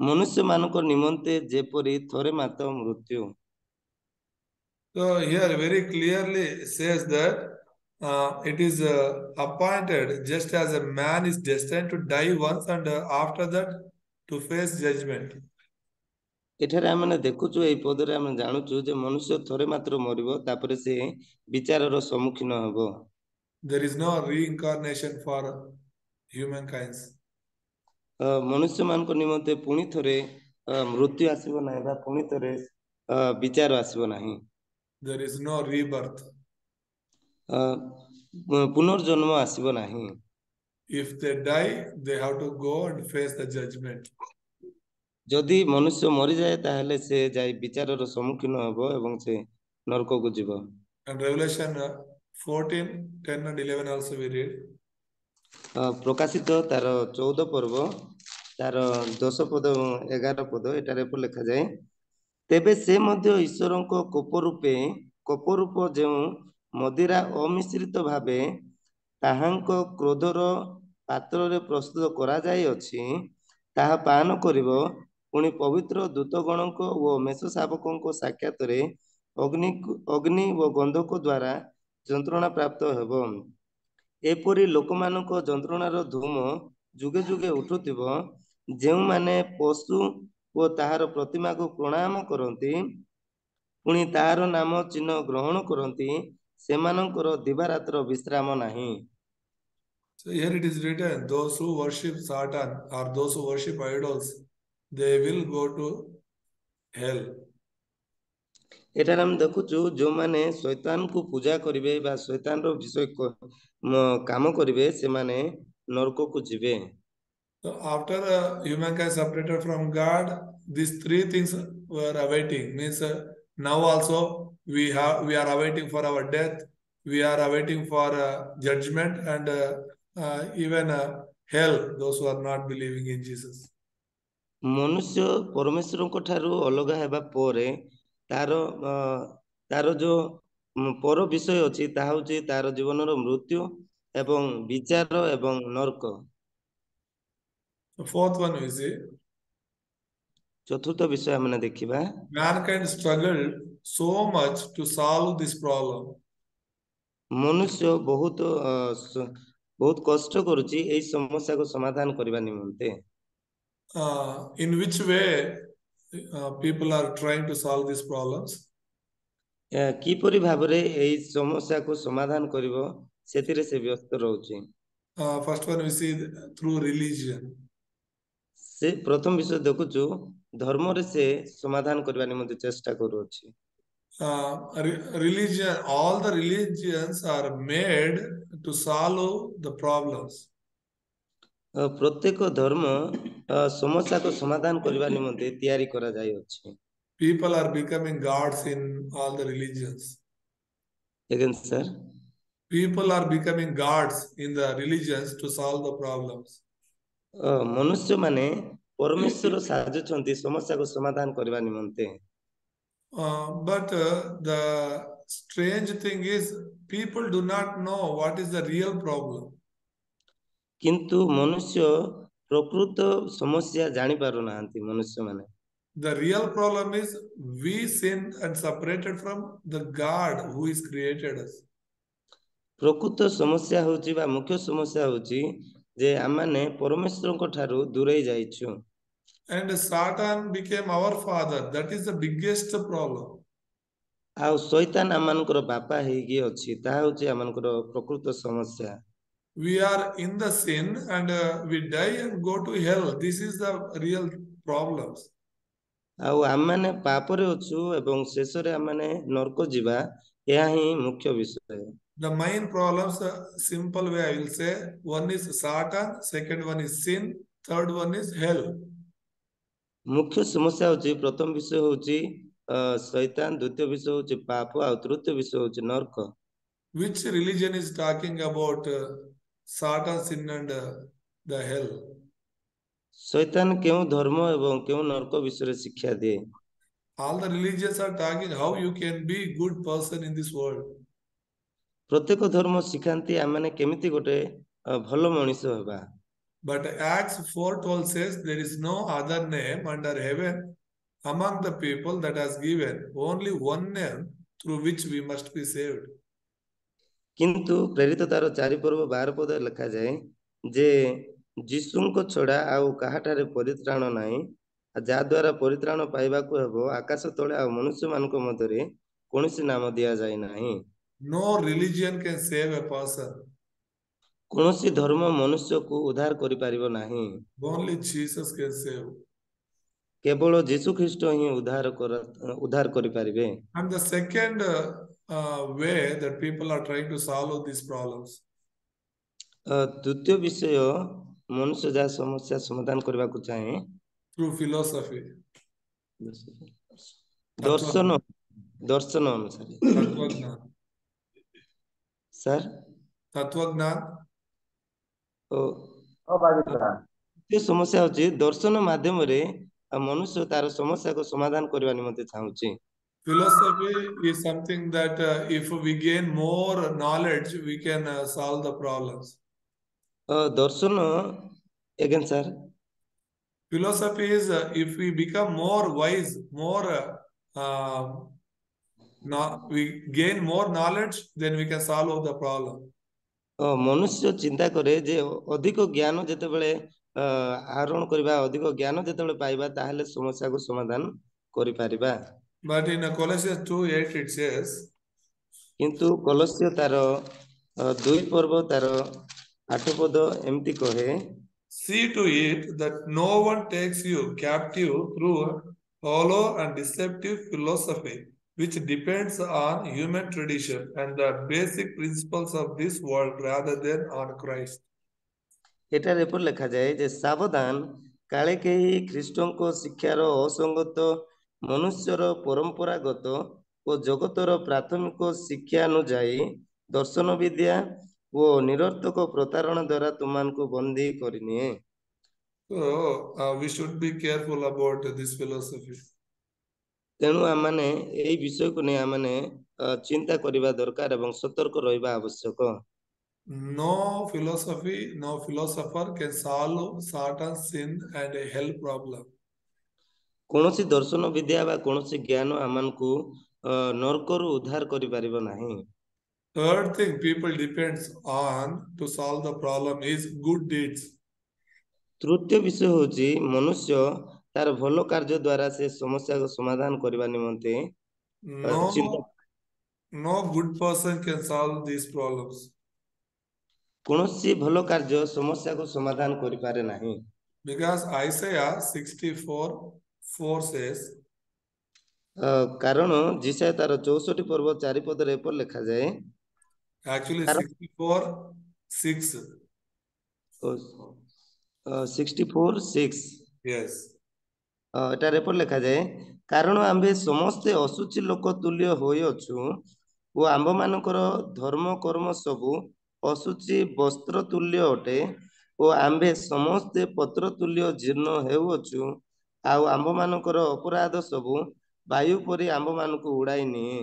ମନୁଷ୍ୟମାନଙ୍କ ନିମନ୍ତେ ଯେପରି ଥରେ ମାତ୍ର ମୃତ୍ୟୁ। ତ here very clearly says that it is appointed just as a man is destined to die once and after that to face judgment ଏଠାରେ ଆମେ ଦେଖୁଛୁ ଏଇ ପଦରେ ଆମେ ଜାଣୁଛୁ ଯେ ମନୁଷ୍ୟ ଥରେ ମାତ୍ର ମରିବ ତାପରେ ସେ ବିଚାରର ସମ୍ମୁଖୀନ ହେବ। There is no reincarnation for humankind. ଅ, ମନୁଷ୍ୟମାନଙ୍କ ନିମନ୍ତେ ପୁଣି ଥରେ ଅ, ମୃତ୍ୟୁ ଆସିବ ନାହିଁ ବା ପୁଣି ଥରେ ଅ, ବିଚାର ଆସିବ ନାହିଁ There is no rebirth. ଅ, ପୁ- ପୁନର୍ଜନ୍ମ ଆସିବ ନାହିଁ If they die, they have to go and face the judgment. ଯଦି ମନୁଷ୍ୟ ମରିଯାଏ ତାହେଲେ ସେ ଯାଇ ବିଚାରର ସମ୍ମୁଖୀନ ହେବ ଏବଂ ସେ ନରକକୁ ଯିବ And Revelation uh, 14, 10 and 11 also we read. ପ୍ରକାଶିତ ତାର ଚଉଦ ପର୍ବ ତାର ଦଶ ପଦ ଏଗାର ପଦ ଏଠାରେ ଲେଖାଯାଏ ତେବେ ସେ ମଧ୍ୟ ଈଶ୍ୱରଙ୍କ କୋପ ରୂପେ କୋପ ରୂପ ଯେଉଁ ମଦିରା ଅମିଶ୍ରିତ ଭାବେ ତାହାଙ୍କ କ୍ରୋଧର ପାତ୍ରରେ ପ୍ରସ୍ତୁତ କରାଯାଇଅଛି ତାହା ପାନ କରିବ ପୁଣି ପବିତ୍ର ଦୂତଗଣଙ୍କ ଓ ମେଷ ଶାବକଙ୍କ ସାକ୍ଷାତରେ ଅଗ୍ନି ଅଗ୍ନି ଓ ଗନ୍ଧକ ଦ୍ୱାରା ଯନ୍ତ୍ରଣା ପ୍ରାପ୍ତ ହେବ ଏପରି ଲୋକମାନଙ୍କ ଯନ୍ତ୍ରଣାର ଧୂମ ଯୁଗେ ଯୁଗେ ଉଠୁଥିବ ଯେଉଁମାନେ ପଶୁ ଓ ତାହାର ପ୍ରତିମାକୁ ପ୍ରଣାମ କରନ୍ତି ପୁଣି ତାହାର ନାମ ଚିହ୍ନ ଗ୍ରହଣ କରନ୍ତି ସେମାନଙ୍କର ଦିବାରାତ୍ର ବିଶ୍ରାମ ନାହିଁ So here it is written, those who worship Satan or those who worship idols, they will go to hell. ଏଠାରେ ଆମେ ଦେଖୁଛୁ ଯୋଉମାନେ ଶୈତାନକୁ ପୂଜା କରିବେ ବା ଶୈତାନର ବିଷୟ କ- ମ- କାମ କରିବେ ସେମାନେ ନରକକୁ ଯିବେ So after uh, humankind separated from God, these three things were awaiting. Means uh, now also we have we are awaiting for our death, we are awaiting for uh, judgment, and uh, uh, even uh, hell. Those who are not believing in Jesus. ମନୁଷ୍ୟ ପରମେଶ୍ୱରଙ୍କ ଠାରୁ ଅଲଗା ହେବା ପରେ ତାର ତାର ଯୋଉ ପର ବିଷୟ ଅଛି ତାହା ହଉଛି ତାର ଜୀବନର ମୃତ୍ୟୁ ଏବଂ ବିଚାର ଏବଂ ନର୍କ। Fourth one ଚତୁର୍ଥ ବିଷୟ ଆମେ ଦେଖିବା। Mankind struggled so much to solve this problem. ମନୁଷ୍ୟ ବହୁତ ବହୁତ କଷ୍ଟ କରୁଛି ଏଇ ସମସ୍ୟାକୁ ସମାଧାନ କରିବା ନିମନ୍ତେ। in which way uh, people are trying to solve these problems? ଏ, କିପରି ଭାବରେ ଏଇ ସମସ୍ୟାକୁ ସମାଧାନ କରିବ ସେଥିରେ ସେ ବ୍ୟସ୍ତ ରହୁଛି Uh, first one we see through religion. ସେ ପ୍ରଥମ ବିଷୟ ଦେଖୁଛୁ ଧର୍ମରେ ସେ ସମାଧାନ କରିବା ନିମନ୍ତେ ଚେଷ୍ଟା କରୁଅଛି Uh, re- religion, all the religions are made to solve the problems. ଅ, ପ୍ରତ୍ୟେକ ଧର୍ମ ଅ, ସମସ୍ୟାକୁ ସମାଧାନ କରିବା ନିମନ୍ତେ ତିଆରି କରାଯାଇଅଛି People are becoming gods in all the religions. ଆଜ୍ଞା sir People are becoming gods in the religions to solve the problems. ଅ, ମନୁଷ୍ୟମାନେ ପରମେଶ୍ୱର ସାଜୁଛନ୍ତି ସମସ୍ୟାକୁ ସମାଧାନ କରିବା ନିମନ୍ତେ Uh, but uh, the strange thing is, people do not know what is the real problem. କିନ୍ତୁ ମନୁଷ୍ୟ ପ୍ରକୃତ ସମସ୍ୟା ଜାଣିପାରୁନାହାନ୍ତି ମନୁଷ୍ୟମାନେ The real problem is we sinned and separated from the God who is created us. ପ୍ରକୃତ ସମସ୍ୟା ହଉଛି ବା ମୁଖ୍ୟ ସମସ୍ୟା ହଉଛି ଯେ ଆମମାନେ ପରମେଶ୍ୱରଙ୍କ ଠାରୁ ଦୂରେଇ ଯାଇଛୁ And Satan became our father. That is the biggest problem. ଆଉ ଶୈତାନ ଆମମାନଙ୍କର ବାପା ହେଇକି ଅଛି ତାହା ହଉଛି ଆମମାନଙ୍କର ପ୍ରକୃତ ସମସ୍ୟା We are in the sin and uh, we die and go to hell. This is the real problems. ଆଉ ଆମମାନେ ପାପରେ ଅଛୁ ଏବଂ ଶେଷରେ ଆମମାନେ ନର୍କ ଯିବା ଏହା ହିଁ ମୁଖ୍ୟ ବିଷୟ The main problems, uh, simple way I will say, one is Satan, second one is sin, third one is hell. ମୁଖ୍ୟ ସମସ୍ୟା ହଉଛି ପ୍ରଥମ ବିଷୟ ହଉଛି ଅ, ଶୈତାନ ଦ୍ୱିତୀୟ ବିଷୟ ହଉଛି ପାପ ଆଉ ତୃତୀୟ ବିଷୟ ହଉଛି ନର୍କ Which religion is talking about uh, Satan, sin, and uh, the hell? Shaitaan କେଉଁ ଧର୍ମ ଏବଂ କେଉଁ ନର୍କ ବିଷୟରେ ଶିକ୍ଷା ଦିଏ All the religions are talking how you can be good person in this world. ପ୍ରତ୍ୟେକ ଧର୍ମ ଶିଖାନ୍ତି ଆମମାନେ କେମିତି ଗୋଟେ ଅ, ଭଲ ମଣିଷ ହେବା But Acts 4:12 says there is no other name under heaven among the people that has given only one name through which we must be saved. କିନ୍ତୁ ପ୍ରେରିତ ତାର ଚାରି ପର୍ବ ବାର ପଦ ଲେଖାଯାଏ ଯେ ଯୀଶୁଙ୍କ ଛଡା ଆଉ କାହାଠାରେ ପରିତ୍ରାଣ ନାହିଁ ଆଉ ଯାହା ଦ୍ୱାରା ପରିତ୍ରାଣ ପାଇବାକୁ ହେବ ଆକାଶ ତଳେ ଆଉ ମନୁଷ୍ୟମାନଙ୍କ ମଧ୍ୟରେ କୌଣସି ନାମ ଦିଆଯାଇ ନାହିଁ No religion can save a person. କୌଣସି ଧର୍ମ ମନୁଷ୍ୟକୁ ଉଦ୍ଧାର କରିପାରିବ ନାହିଁ Only Jesus can save. କେବଳ ଯୀଶୁ ଖ୍ରୀଷ୍ଟ ହିଁ ଉଦ୍ଧାର କର ଉଦ୍ଧାର କରିପାରିବେ And the second uh, uh, way that people are trying to solve these problems ଅ, ଦ୍ୱିତୀୟ ବିଷୟ ମନୁଷ୍ୟ ଯାହା ସମସ୍ୟା ସମାଧାନ କରିବାକୁ ଚାହେଁ through philosophy. ଦର୍ଶନ ଦର୍ଶନ ଅନୁସାରେ Tatvagnan. Sir Tatvagnan. ଓ ଦ୍ୱିତୀୟ ସମସ୍ୟା ହଉଛି ଦର୍ଶନ ମାଧ୍ୟମରେ ଆଉ ମନୁଷ୍ୟ ତାର ସମସ୍ୟାକୁ ସମାଧାନ କରିବା ନିମନ୍ତେ ଚାହୁଁଛି Philosophy is something that uh, if we gain more knowledge, we can uh, solve the problems. ଅ, ଦର୍ଶନ ଆଜ୍ଞା sir Philosophy is uh, if we become more wise, more, uh, um, no, we gain more knowledge, then we can solve the problem. ଅ, ମନୁଷ୍ୟ ଚିନ୍ତା କରେ ଯେ ଅଧିକ ଜ୍ଞାନ ଯେତେବେଳେ ଅ, ଆହରଣ କରିବା ଅଧିକ ଜ୍ଞାନ ଯେତେବେଳେ ପାଇବା ତାହେଲେ ସମସ୍ୟାକୁ ସମାଧାନ କରିପାରିବା But in uh, Colossians 2 8, it says, କିନ୍ତୁ କଲସ୍ୟ ତାର ଅ, ଦୁଇ ପର୍ବ ତାର ଆଠ ପଦ ଏମିତି କହେ See to it that no one takes you captive through hollow and deceptive philosophy, which depends on human tradition and the basic principles of this world rather than on Christ. ଏଠାରେ ଏପରି ଲେଖାଯାଏ ଯେ ସାବଧାନ କାଳେ କେହି ଖ୍ରୀଷ୍ଟଙ୍କ ଶିକ୍ଷାର ଅସଙ୍ଗତ ମନୁଷ୍ୟର ପରମ୍ପରାଗତ ଓ ଜଗତର ପ୍ରାଥମିକ ଶିକ୍ଷାନୁଯାୟୀ ଦର୍ଶନ ବିଦ୍ୟା ଓ ନିରର୍ଥକ ପ୍ରତାରଣା ଦ୍ୱାରା ତୁମମାନଙ୍କୁ ବନ୍ଦୀ କରିନିଏ So uh, we should be careful about this philosophy. ତେଣୁ ଆମମାନେ ଏଇ ବିଷୟକୁ ନେଇ ଆମମାନେ ଚିନ୍ତା କରିବା ଦରକାର ଏବଂ ସତର୍କ ରହିବା ଆବଶ୍ୟକ No philosophy, no philosopher can solve Satan's sin and a hell problem. କୌଣସି ଦର୍ଶନ ବିଦ୍ୟା ବା କୌଣସି ଜ୍ଞାନ ଆମମାନଙ୍କୁ ଅ, ନର୍କରୁ ଉଦ୍ଧାର କରିପାରିବ ନାହିଁ Third thing people depends on to solve the problem is good deeds. ତୃତୀୟ ବିଷୟ ହଉଛି ମନୁଷ୍ୟ ତାର ଭଲ କାର୍ଯ୍ୟ ଦ୍ୱାରା ସେ ସମସ୍ୟାକୁ ସମାଧାନ କରିବା ନିମନ୍ତେ ଅ, ଚିନ୍ତା No, no good person can solve these problems. କୌଣସି ଭଲ କାର୍ଯ୍ୟ ସମସ୍ୟାକୁ ସମାଧାନ କରିପାରେ ନାହିଁ Because Isaiah 64 4 says, ଅ, କାରଣ ଜିସାୟ ତାର ଚଉଷଠି ପର୍ବ ଚାରିପଦରେ ଏପରି ଲେଖାଯାଏ actually Karan- 64 6. Sixty four six Yes. ଏଠାରେ ଏପରି ଲେଖାଯାଏ କାରଣ ଆମ୍ଭେ ସମସ୍ତେ ଅଶୁଚି ଲୋକ ତୁଲ୍ୟ ହୋଇଅଛୁ ଓ ଆମ୍ଭମାନଙ୍କର ଧର୍ମ କର୍ମ ସବୁ ଅଶୁଚି ବସ୍ତ୍ର ତୁଲ୍ୟ ଅଟେ ଓ ଆମ୍ଭେ ସମସ୍ତେ ପତ୍ର ତୁଲ୍ୟ ଜୀର୍ଣ୍ଣ ହେଉଅଛୁ ଆଉ ଆମ୍ଭମାନଙ୍କର ଅପରାଧ ସବୁ ବାୟୁ ପରି ଆମ୍ଭମାନଙ୍କୁ ଉଡାଇ ନିଏ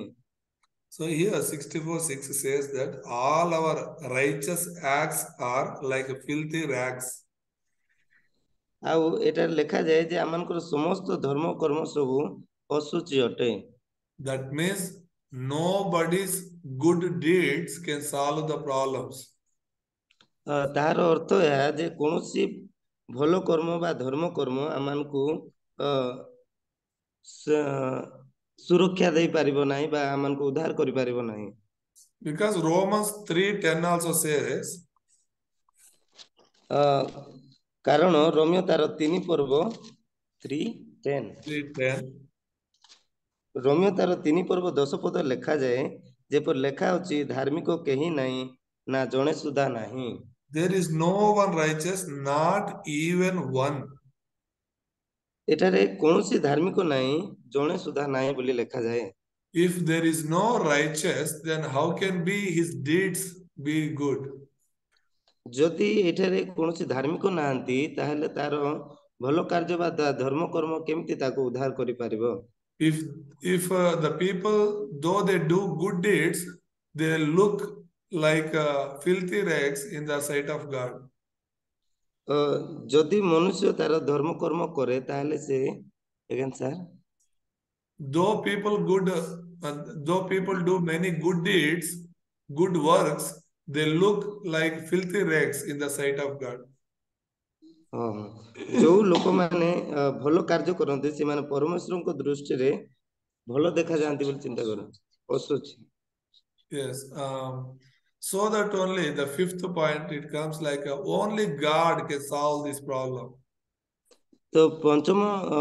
So here 64 6 says that all our righteous acts are like filthy rags. ଆଉ ଏଠାରେ ଲେଖାଯାଏ ଯେ ଆମମାନଙ୍କର ସମସ୍ତ ଧର୍ମ କର୍ମ ସବୁ ଅଶୁଚି ଅଟେ That means nobody's good deeds can solve the problems. ଅ, ତାହାର ଅର୍ଥ ଏହା ଯେ କୌଣସି ଭଲ କର୍ମ ବା ଧର୍ମ କର୍ମ ଆମମାନଙ୍କୁ ଅ, ସ- ସୁରକ୍ଷା ଦେଇପାରିବ ନାହିଁ ବା ଆମମାନଙ୍କୁ ଉଦ୍ଧାର କରିପାରିବ ନାହିଁ Because Romans 3:10 also says, ଅ, କାରଣ ରୋମିଓ ତାର ତିନି ପର୍ବ ଥ୍ରୀ ଟେନ୍ 3:10, ରୋମିଓ ତାର ତିନି ପର୍ବ ଦଶ ପଦ ଲେଖାଯାଏ ଯେପରି ଲେଖା ଅଛି ଧାର୍ମିକ କେହି ନାହିଁ ନା ଜଣେ ସୁଦ୍ଧା ନାହିଁ there is no one righteous, not even one. ଏଠାରେ କୌଣସି ଧାର୍ମିକ ନାହିଁ ଜଣେ ସୁଦ୍ଧା ନାହିଁ ବୋଲି ଲେଖାଯାଏ If there is no righteous, then how can be his deeds be good? ଯଦି ଏଠାରେ କୌଣସି ଧାର୍ମିକ ନାହାନ୍ତି ତାହେଲେ ତାର ଭଲ କାର୍ଯ୍ୟ ବା ତା ଧର୍ମ କର୍ମ କେମିତି ତାକୁ ଉଦ୍ଧାର କରିପାରିବ If if uh, the people, though they do good deeds, they look like uh, filthy rags in the sight of God. ଅ, ଯଦି ମନୁଷ୍ୟ ତାର ଧର୍ମ କର୍ମ କରେ ତାହେଲେ ସେ ଆଜ୍ଞା sir Though people good, uh, though people do many good deeds, good works, they look like filthy rags in the sight of God. ହଁ ହଁ। ଯୋଉ ଲୋକମାନେ ଅ, ଭଲ କାର୍ଯ୍ୟ କରନ୍ତି ସେମାନେ ପରମେଶ୍ୱରଙ୍କ ଦୃଷ୍ଟିରେ ଭଲ ଦେଖାଯାଆନ୍ତି ବୋଲି ଚିନ୍ତା କରନ୍ତି ଅଶୁଚି Yes. Um, so that only the fifth point, it comes like uh, only God can solve this problem. ତ ପଞ୍ଚମ ଅ,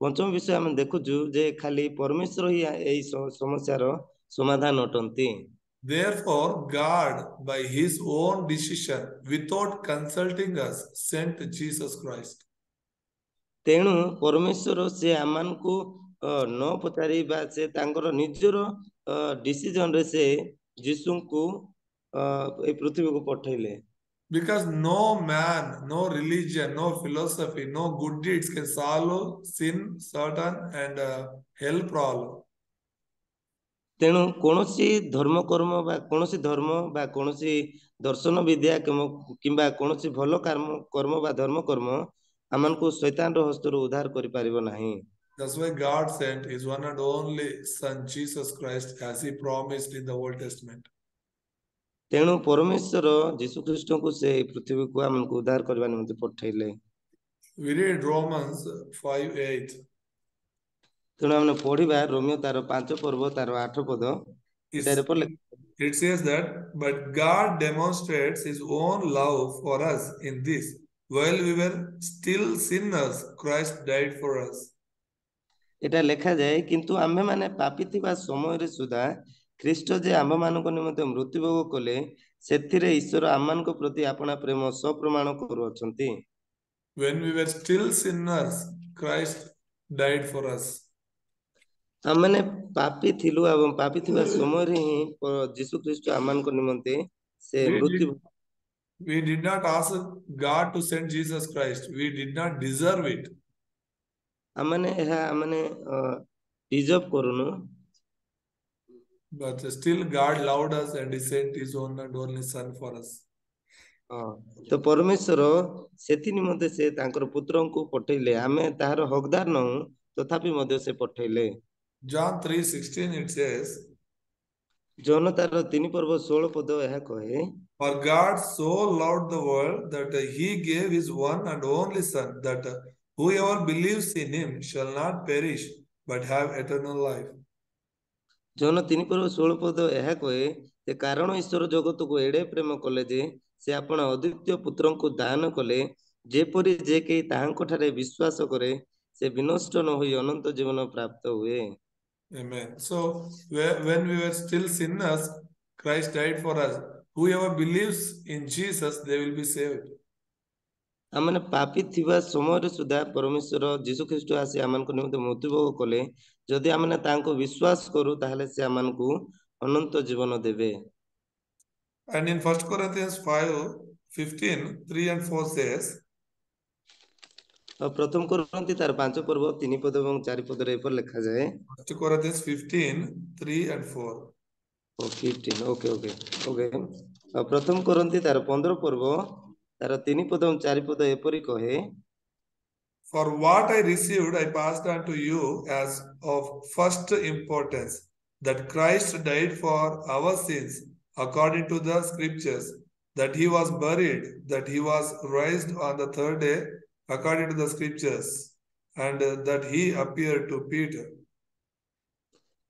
ପଞ୍ଚମ ବିଷୟ ଆମେ ଦେଖୁଛୁ ଯେ ଖାଲି ପରମେଶ୍ୱର ହିଁ ଏଇ ସ- ସମସ୍ୟାର ସମାଧାନ ଅଟନ୍ତି Therefore, God, by his own decision, without consulting us, sent Jesus Christ. ତେଣୁ ପରମେଶ୍ୱର ସେ ଆମମାନଙ୍କୁ ଅ, ନ ପଚାରି ବା ସେ ତାଙ୍କର ନିଜର ଡିସିଜନରେ ସେ ଯୀଶୁଙ୍କୁ ଅ, ଏଇ ପୃଥିବୀକୁ ପଠେଇଲେ Because no man, no religion, no philosophy, no good deeds can solve sin, Satan, and uh, hell problem. ତେଣୁ କୌଣସି ଧର୍ମ କର୍ମ ବା କୌଣସି ଧର୍ମ ବା କୌଣସି ଦର୍ଶନ ବିଦ୍ୟା କିମ୍ବା- କିମ୍ବା କୌଣସି ଭଲ କର୍ମ କର୍ମ ବା ଧର୍ମ କର୍ମ ଆମମାନଙ୍କୁ ଶୈତାନର ହସ୍ତରୁ ଉଦ୍ଧାର କରିପାରିବ ନାହିଁ That's why God sent his one and only Son, Jesus Christ, as he promised in the Old Testament. ତେଣୁ ପରମେଶ୍ୱର ଯୀଶୁ ଖ୍ରୀଷ୍ଟଙ୍କୁ ସେ ଏଇ ପୃଥିବୀକୁ ଆମକୁ ଉଦ୍ଧାର କରିବା ନିମନ୍ତେ ପଠେଇଲେ We read Romans 5 8. ତେଣୁ ଆମେ ପଢିବା ରୋମିଓ ତାର ପାଞ୍ଚ ପର୍ବ ତାର ଆଠ ପଦ It's- ଏଠାରେ ପରେ It says that, but God demonstrates his own love for us in this. While we were still sinners, Christ died for us. ଏଟା ଲେଖାଯାଏ କିନ୍ତୁ ଆମ୍ଭେମାନେ ପାପୀ ଥିବା ସମୟରେ ସୁଦ୍ଧା ଖ୍ରୀଷ୍ଟ ଯେ ଆମ୍ଭମାନଙ୍କ ନିମନ୍ତେ ମୃତ୍ୟୁଭୋଗ କଲେ ସେଥିରେ ଈଶ୍ୱର ଆମମାନଙ୍କ ପ୍ରତି ଆପଣା ପ୍ରେମ ସପ୍ରମାଣ କରୁଅଛନ୍ତି When we were still sinners, Christ died for us. ଆମମାନେ ପାପୀ ଥିଲୁ ଏବଂ ପାପୀ ଥିବା ସମୟରେ ହିଁ ପ- ଯୀଶୁ ଖ୍ରୀଷ୍ଟ ଆମମାନଙ୍କ ନିମନ୍ତେ ସେ We ମୃତ୍ୟୁ did, we did not ask God to send Jesus Christ. We did not deserve it. ଆମମାନେ ଏହା ଆମମାନେ ଡିଜର୍ଭ କରୁନୁ But still, God loved us and He sent His own and only Son for us. ହଁ ତ ପରମେଶ୍ୱର ସେଥି ନିମନ୍ତେ ସେ ତାଙ୍କର ପୁତ୍ରଙ୍କୁ ପଠେଇଲେ ଆମେ ତାହାର ହକଦାର ନହୁଁ ତଥାପି ମଧ୍ୟ ସେ ପଠେଇଲେ John 3 16, it says, ଜନ ତାର ତିନି ପର୍ବ ଷୋହଳ ପଦ ଏହା କହେ For God so loved the world that He gave His one and only Son, that whoever believes in Him shall not perish but have eternal life. ଜନ ତିନି ପର୍ବ ଷୋହଳ ପଦ ଏହା କହେ ଯେ କାରଣ ଈଶ୍ୱର ଜଗତକୁ ଏଡେ ପ୍ରେମ କଲେ ଯେ ସେ ଆପଣ ଅଦ୍ୱିତୀୟ ପୁତ୍ରଙ୍କୁ ଦାନ କଲେ ଯେପରି ଯେ କେହି ତାହାଙ୍କ ଠାରେ ବିଶ୍ୱାସ କରେ ସେ ବିନଷ୍ଟ ନ ହୋଇ ଅନନ୍ତ ଜୀବନ ପ୍ରାପ୍ତ ହୁଏ Amen. So, whe- when we were still sinners, Christ died for us. Whoever believes in Jesus, they will be saved. ଆମମାନେ ପାପୀ ଥିବା ସମୟରେ ସୁଦ୍ଧା ପରମେଶ୍ୱର ଯୀଶୁ ଖ୍ରୀଷ୍ଟ ଆସି ଆମମାନଙ୍କ ନିମନ୍ତେ ମୃତ୍ୟୁଭୋଗ କଲେ ଯଦି ଆମେ ତାଙ୍କୁ ବିଶ୍ୱାସ କରୁ ତାହେଲେ ସେ ଆମମାନଙ୍କୁ ଅନନ୍ତ ଜୀବନ ଦେବେ And in 1 Corinthians 5 15, 3 and 4 says, ଆଉ ପ୍ରଥମ କରନ୍ତି ତାର ପାଞ୍ଚ ପର୍ବ ତିନି ପଦ ଏବଂ ଚାରି ପଦରେ ଏପରି ଲେଖାଯାଏ 1 Corinthians 15, 3 and 4. O fifteen okay okay okay ଆଉ ପ୍ରଥମ କରନ୍ତି ତାର ପନ୍ଦର ପର୍ବ ତାର ତିନି ପଦ ଏବଂ ଚାରି ପଦ ଏପରି କହେ For what I received, I passed on to you as of first importance that Christ died for our sins according to the scriptures, that he was buried, that he was raised on the third day according to the scriptures, and uh, that he appeared to Peter.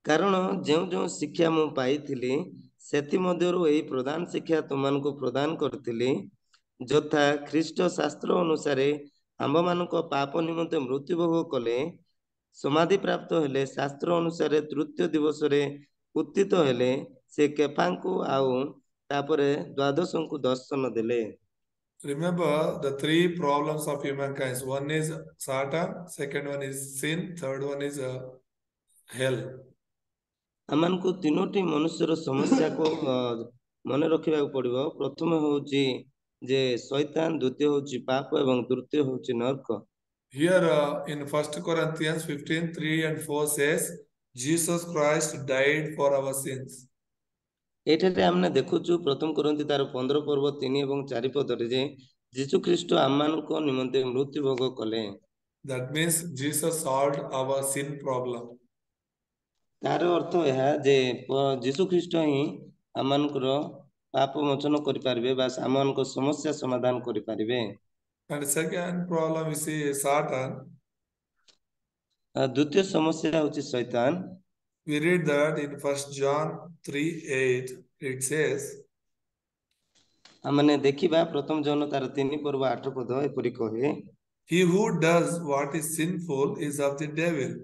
କାରଣ ଯେଉଁ ଯେଉଁ ଶିକ୍ଷା ମୁଁ ପାଇଥିଲି ସେଥିମଧ୍ୟରୁ ଏହି ପ୍ରଧାନ ଶିକ୍ଷା ତୁମମାନଙ୍କୁ ପ୍ରଦାନ କରିଥିଲି ଯଥା ଖ୍ରୀଷ୍ଟ ଶାସ୍ତ୍ର ଅନୁସାରେ ଆମ୍ଭମାନଙ୍କ ପାପ ନିମନ୍ତେ ମୃତ୍ୟୁଭୋଗ କଲେ ସମାଧି ପ୍ରାପ୍ତ ହେଲେ ଶାସ୍ତ୍ର ଅନୁସାରେ ତୃତୀୟ ଦିବସରେ ଉତ୍ଥିତ ହେଲେ ସେ କେଫାଙ୍କୁ ଆଉ ତାପରେ ଦ୍ୱାଦଶଙ୍କୁ ଦର୍ଶନ ଦେଲେ Remember the three problems of humankind. One is Satan, second one is sin, third one is uh, hell. ଆମମାନଙ୍କୁ ତିନୋଟି ମନୁଷ୍ୟର ସମସ୍ୟାକୁ ମନେ ରଖିବାକୁ ପଡିବ ପ୍ରଥମ ହଉଛି ଯେ ଶୈତାନ ଦ୍ୱିତୀୟ ହଉଛି ପାପ ଏବଂ ତୃତୀୟ ହଉଛି ନର୍କ Here uh, in First Corinthians 15, 3 and 4 says, Jesus Christ died for our sins. ଏଇଠାରେ ଆମେ ଦେଖୁଛୁ ପ୍ରଥମ କରନ୍ତି ତାର ପନ୍ଦର ପର୍ବ ତିନି ଏବଂ ଚାରି ପଦରେ ଯେ ଯୀଶୁ ଖ୍ରୀଷ୍ଟ ଆମମାନଙ୍କ ନିମନ୍ତେ ମୃତ୍ୟୁ ଭୋଗ କଲେ That means Jesus solved our sin problem. ତାର ଅର୍ଥ ଏହା ଯେ ପ- ଯୀଶୁ ଖ୍ରୀଷ୍ଟ ହିଁ ଆମମାନଙ୍କର ପାପ ମୋଚନ କରିପାରିବେ ବା ଆମମାନଙ୍କ ସମସ୍ୟା ସମାଧାନ କରିପାରିବେ And second problem we see is Satan. ଆଉ ଦ୍ୱିତୀୟ ସମସ୍ୟା ହେଉଛି Shaitaan We read that in First John 3 8, it says, ଆମେ ଦେଖିବା ପ୍ରଥମ ଜନ ତାର ତିନି ପର୍ବ ଆଠ ପଦ ଏପରି କହେ He who does what is sinful is of the devil,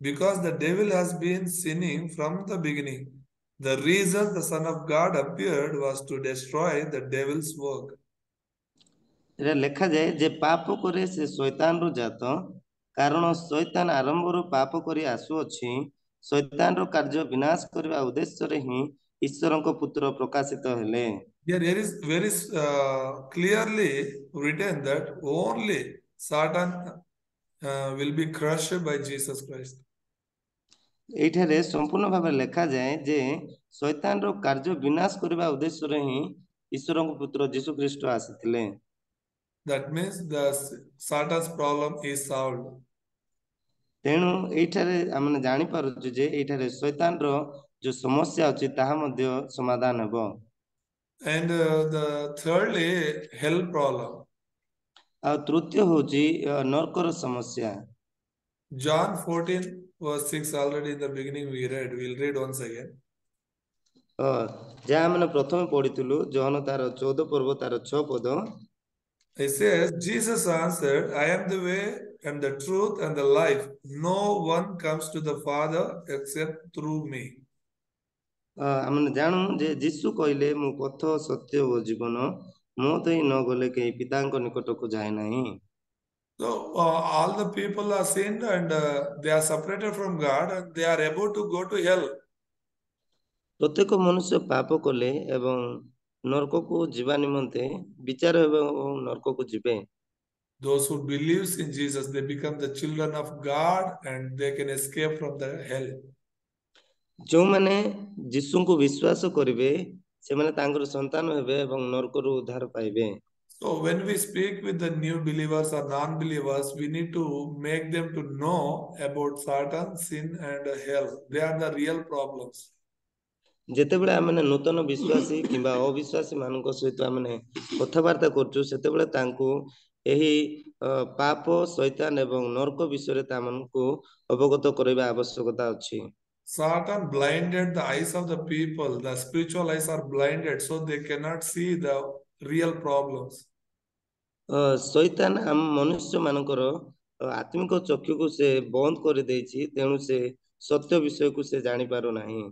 because the devil has been sinning from the beginning. The reason the Son of God appeared was to destroy the devil's work. ଏଟା ଲେଖାଯାଏ ଯେ ପାପ କରେ ସେ ଶୈତାନରୁ ଜାତ କାରଣ ଶୈତାନ ଆରମ୍ଭରୁ ପାପ କରି ଆସୁଅଛି ଶୈତାନର କାର୍ଯ୍ୟ ବିନାଶ କରିବା ଉଦ୍ଦେଶ୍ୟରେ ହିଁ ଈଶ୍ୱରଙ୍କ ପୁତ୍ର ପ୍ରକାଶିତ ହେଲେ Here, here is very uh, clearly written that only Satan uh, will be crushed by Jesus Christ. ଏଇଠାରେ ସମ୍ପୂର୍ଣ୍ଣ ଭାବରେ ଲେଖାଯାଏ ଯେ ଶୈତାନର କାର୍ଯ୍ୟ ବିନାଶ କରିବା ଉଦ୍ଦେଶ୍ୟରେ ହିଁ ଈଶ୍ୱରଙ୍କ ପୁତ୍ର ଯୀଶୁ ଖ୍ରୀଷ୍ଟ ଆସିଥିଲେ That means the Satan's problem is solved. ତେଣୁ ଏଇଠାରେ ଆମେ ଜାଣିପାରୁଛୁ ଯେ ଏଇଠାରେ ଶୈତାନର ଯୋଉ ସମସ୍ୟା ଅଛି ତାହା ମଧ୍ୟ ସମାଧାନ ହେବ And uh, the thirdly, hell problem. ଆଉ ତୃତୀୟ ହଉଛି ନର୍କର ସମସ୍ୟା John 14, verse 6, already in the beginning we read. We'll read once again. ଅ, ଯାହା ଆମେ ପ୍ରଥମେ ପଢିଥିଲୁ ଜହନ ତାର ଚଉଦ ପର୍ବ ତାର ଛଅ ପଦ It says, Jesus answered, I am the way and the truth and the life. No one comes to the Father except through me. ଅ, ଆମେ ଜାଣୁ ଯେ ଯୀଶୁ କହିଲେ ମୁଁ ପଥ ସତ୍ୟ ଓ ଜୀବନ ମୋ ଦେଇ ନ ଗଲେ କେହି ପିତାଙ୍କ ନିକଟକୁ ଯାଏ ନାହିଁ So uh, all the people are sinned and uh, they are separated from God and they are about to go to hell. ପ୍ରତ୍ୟେକ ମନୁଷ୍ୟ ପାପ କଲେ ଏବଂ ନର୍କକୁ ଯିବା ନିମନ୍ତେ ବିଚାର ହେବ ଏବଂ ନର୍କକୁ ଯିବେ Those who believes in Jesus, they become the children of God and they can escape from the hell. ଯେଉଁମାନେ ଯୀଶୁଙ୍କୁ ବିଶ୍ୱାସ କରିବେ ସେମାନେ ତାଙ୍କର ସନ୍ତାନ ହେବେ ଏବଂ ନର୍କରୁ ଉଦ୍ଧାର ପାଇବେ So when we speak with the new believers or non-believers, we need to make them to know about Satan, sin, and hell. They are the real problems. ଯେତେବେଳେ ଆମେ ନୂତନ ବିଶ୍ୱାସୀ କିମ୍ବା ଅବିଶ୍ୱାସୀ ମାନଙ୍କ ସହିତ ଆମେ କଥାବାର୍ତ୍ତା କରୁଛୁ ସେତେବେଳେ ତାଙ୍କୁ ଏହି ଅ, ପାପ ଶୈତାନ ଏବଂ ନର୍କ ବିଷୟରେ ତାମାନଙ୍କୁ ଅବଗତ କରାଇବା ଆବଶ୍ୟକତା ଅଛି Satan blinded the eyes of the people. The spiritual eyes are blinded, so they cannot see the real problems. ଅ, ଶୈତାନ ଆମ ମନୁଷ୍ୟ ମାନଙ୍କର ଅ, ଆତ୍ମିକ ଚକ୍ଷୁକୁ ସେ ବନ୍ଦ କରିଦେଇଛି ତେଣୁ ସେ ସତ୍ୟ ବିଷୟକୁ ସେ ଜାଣିପାରୁନାହିଁ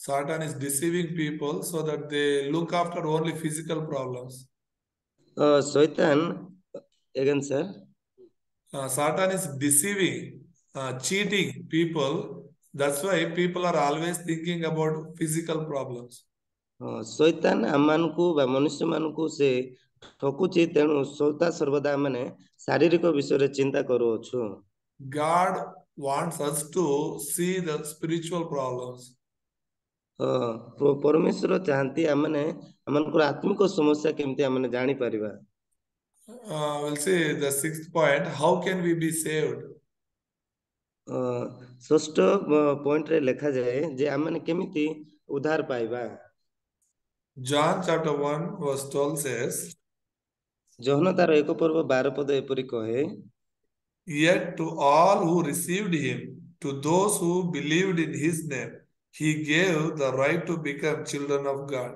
Satan is deceiving people so that they look after only physical problems. ଅ, ଶୈତାନ ଆଜ୍ଞା sir Uh, Satan is deceiving, uh, cheating people. That's why people are always thinking about physical problems. ହଁ, ଶୈତାନ ଆମମାନଙ୍କୁ ବା ମନୁଷ୍ୟ ମାନଙ୍କୁ ସେ ଠକୁଛି ତେଣୁ ସଦା ସର୍ବଦା ମାନେ ଶାରୀରିକ ବିଷୟରେ ଚିନ୍ତା କରୁଅଛୁ God wants us to see the spiritual problems. ଅ, ପ- ପରମେଶ୍ୱର ଚାହାନ୍ତି ଆମମାନେ ଆମମାନଙ୍କର ଆତ୍ମିକ ସମସ୍ୟା କେମିତି ଆମେ ଜାଣିପାରିବା Uh, we'll see the sixth point. How can we be saved? ଅ, ଷଷ୍ଠ ପଏଣ୍ଟରେ ଲେଖାଯାଏ ଯେ ଆମମାନେ କେମିତି ଉଦ୍ଧାର ପାଇବା John chapter 1, verse 12 says, John ତାର ଏକ ପର୍ବ ବାର ପଦ ଏପରି କହେ Yet to all who received him, to those who believed in his name, he gave the right to become children of God.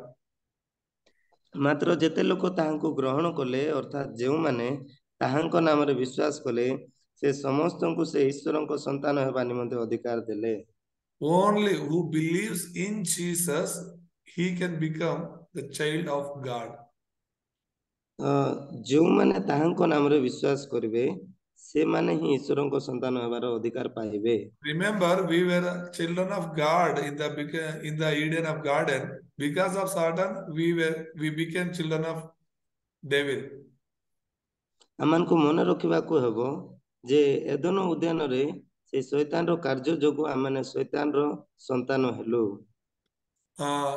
ମାତ୍ର ଯେତେ ଲୋକ ତାହାଙ୍କୁ ଗ୍ରହଣ କଲେ ଅର୍ଥାତ୍ ଯେଉଁମାନେ ତାହାଙ୍କ ନାମରେ ବିଶ୍ୱାସ କଲେ ସେ ସମସ୍ତଙ୍କୁ ସେ ଈଶ୍ୱରଙ୍କ ସନ୍ତାନ ହେବା ନିମନ୍ତେ ଅଧିକାର ଦେଲେ Only who believes in Jesus, he can become the child of God. ଅ, ଯେଉଁମାନେ ତାହାଙ୍କ ନାମରେ ବିଶ୍ୱାସ କରିବେ ସେମାନେ ହିଁ ଈଶ୍ୱରଙ୍କ ସନ୍ତାନ ହେବାର ଅଧିକାର ପାଇବେ Remember, we were children of God in the beca- in the Eden of Garden. Because of Satan, we were we became children of devil. ଆମମାନଙ୍କୁ ମନେ ରଖିବାକୁ ହେବ ଯେ ଏଦନ ଉଦ୍ୟାନରେ ସେ ଶୈତାନର କାର୍ଯ୍ୟ ଯୋଗୁଁ ଆମମାନେ ଶୈତାନର ସନ୍ତାନ ହେଲୁ Uh,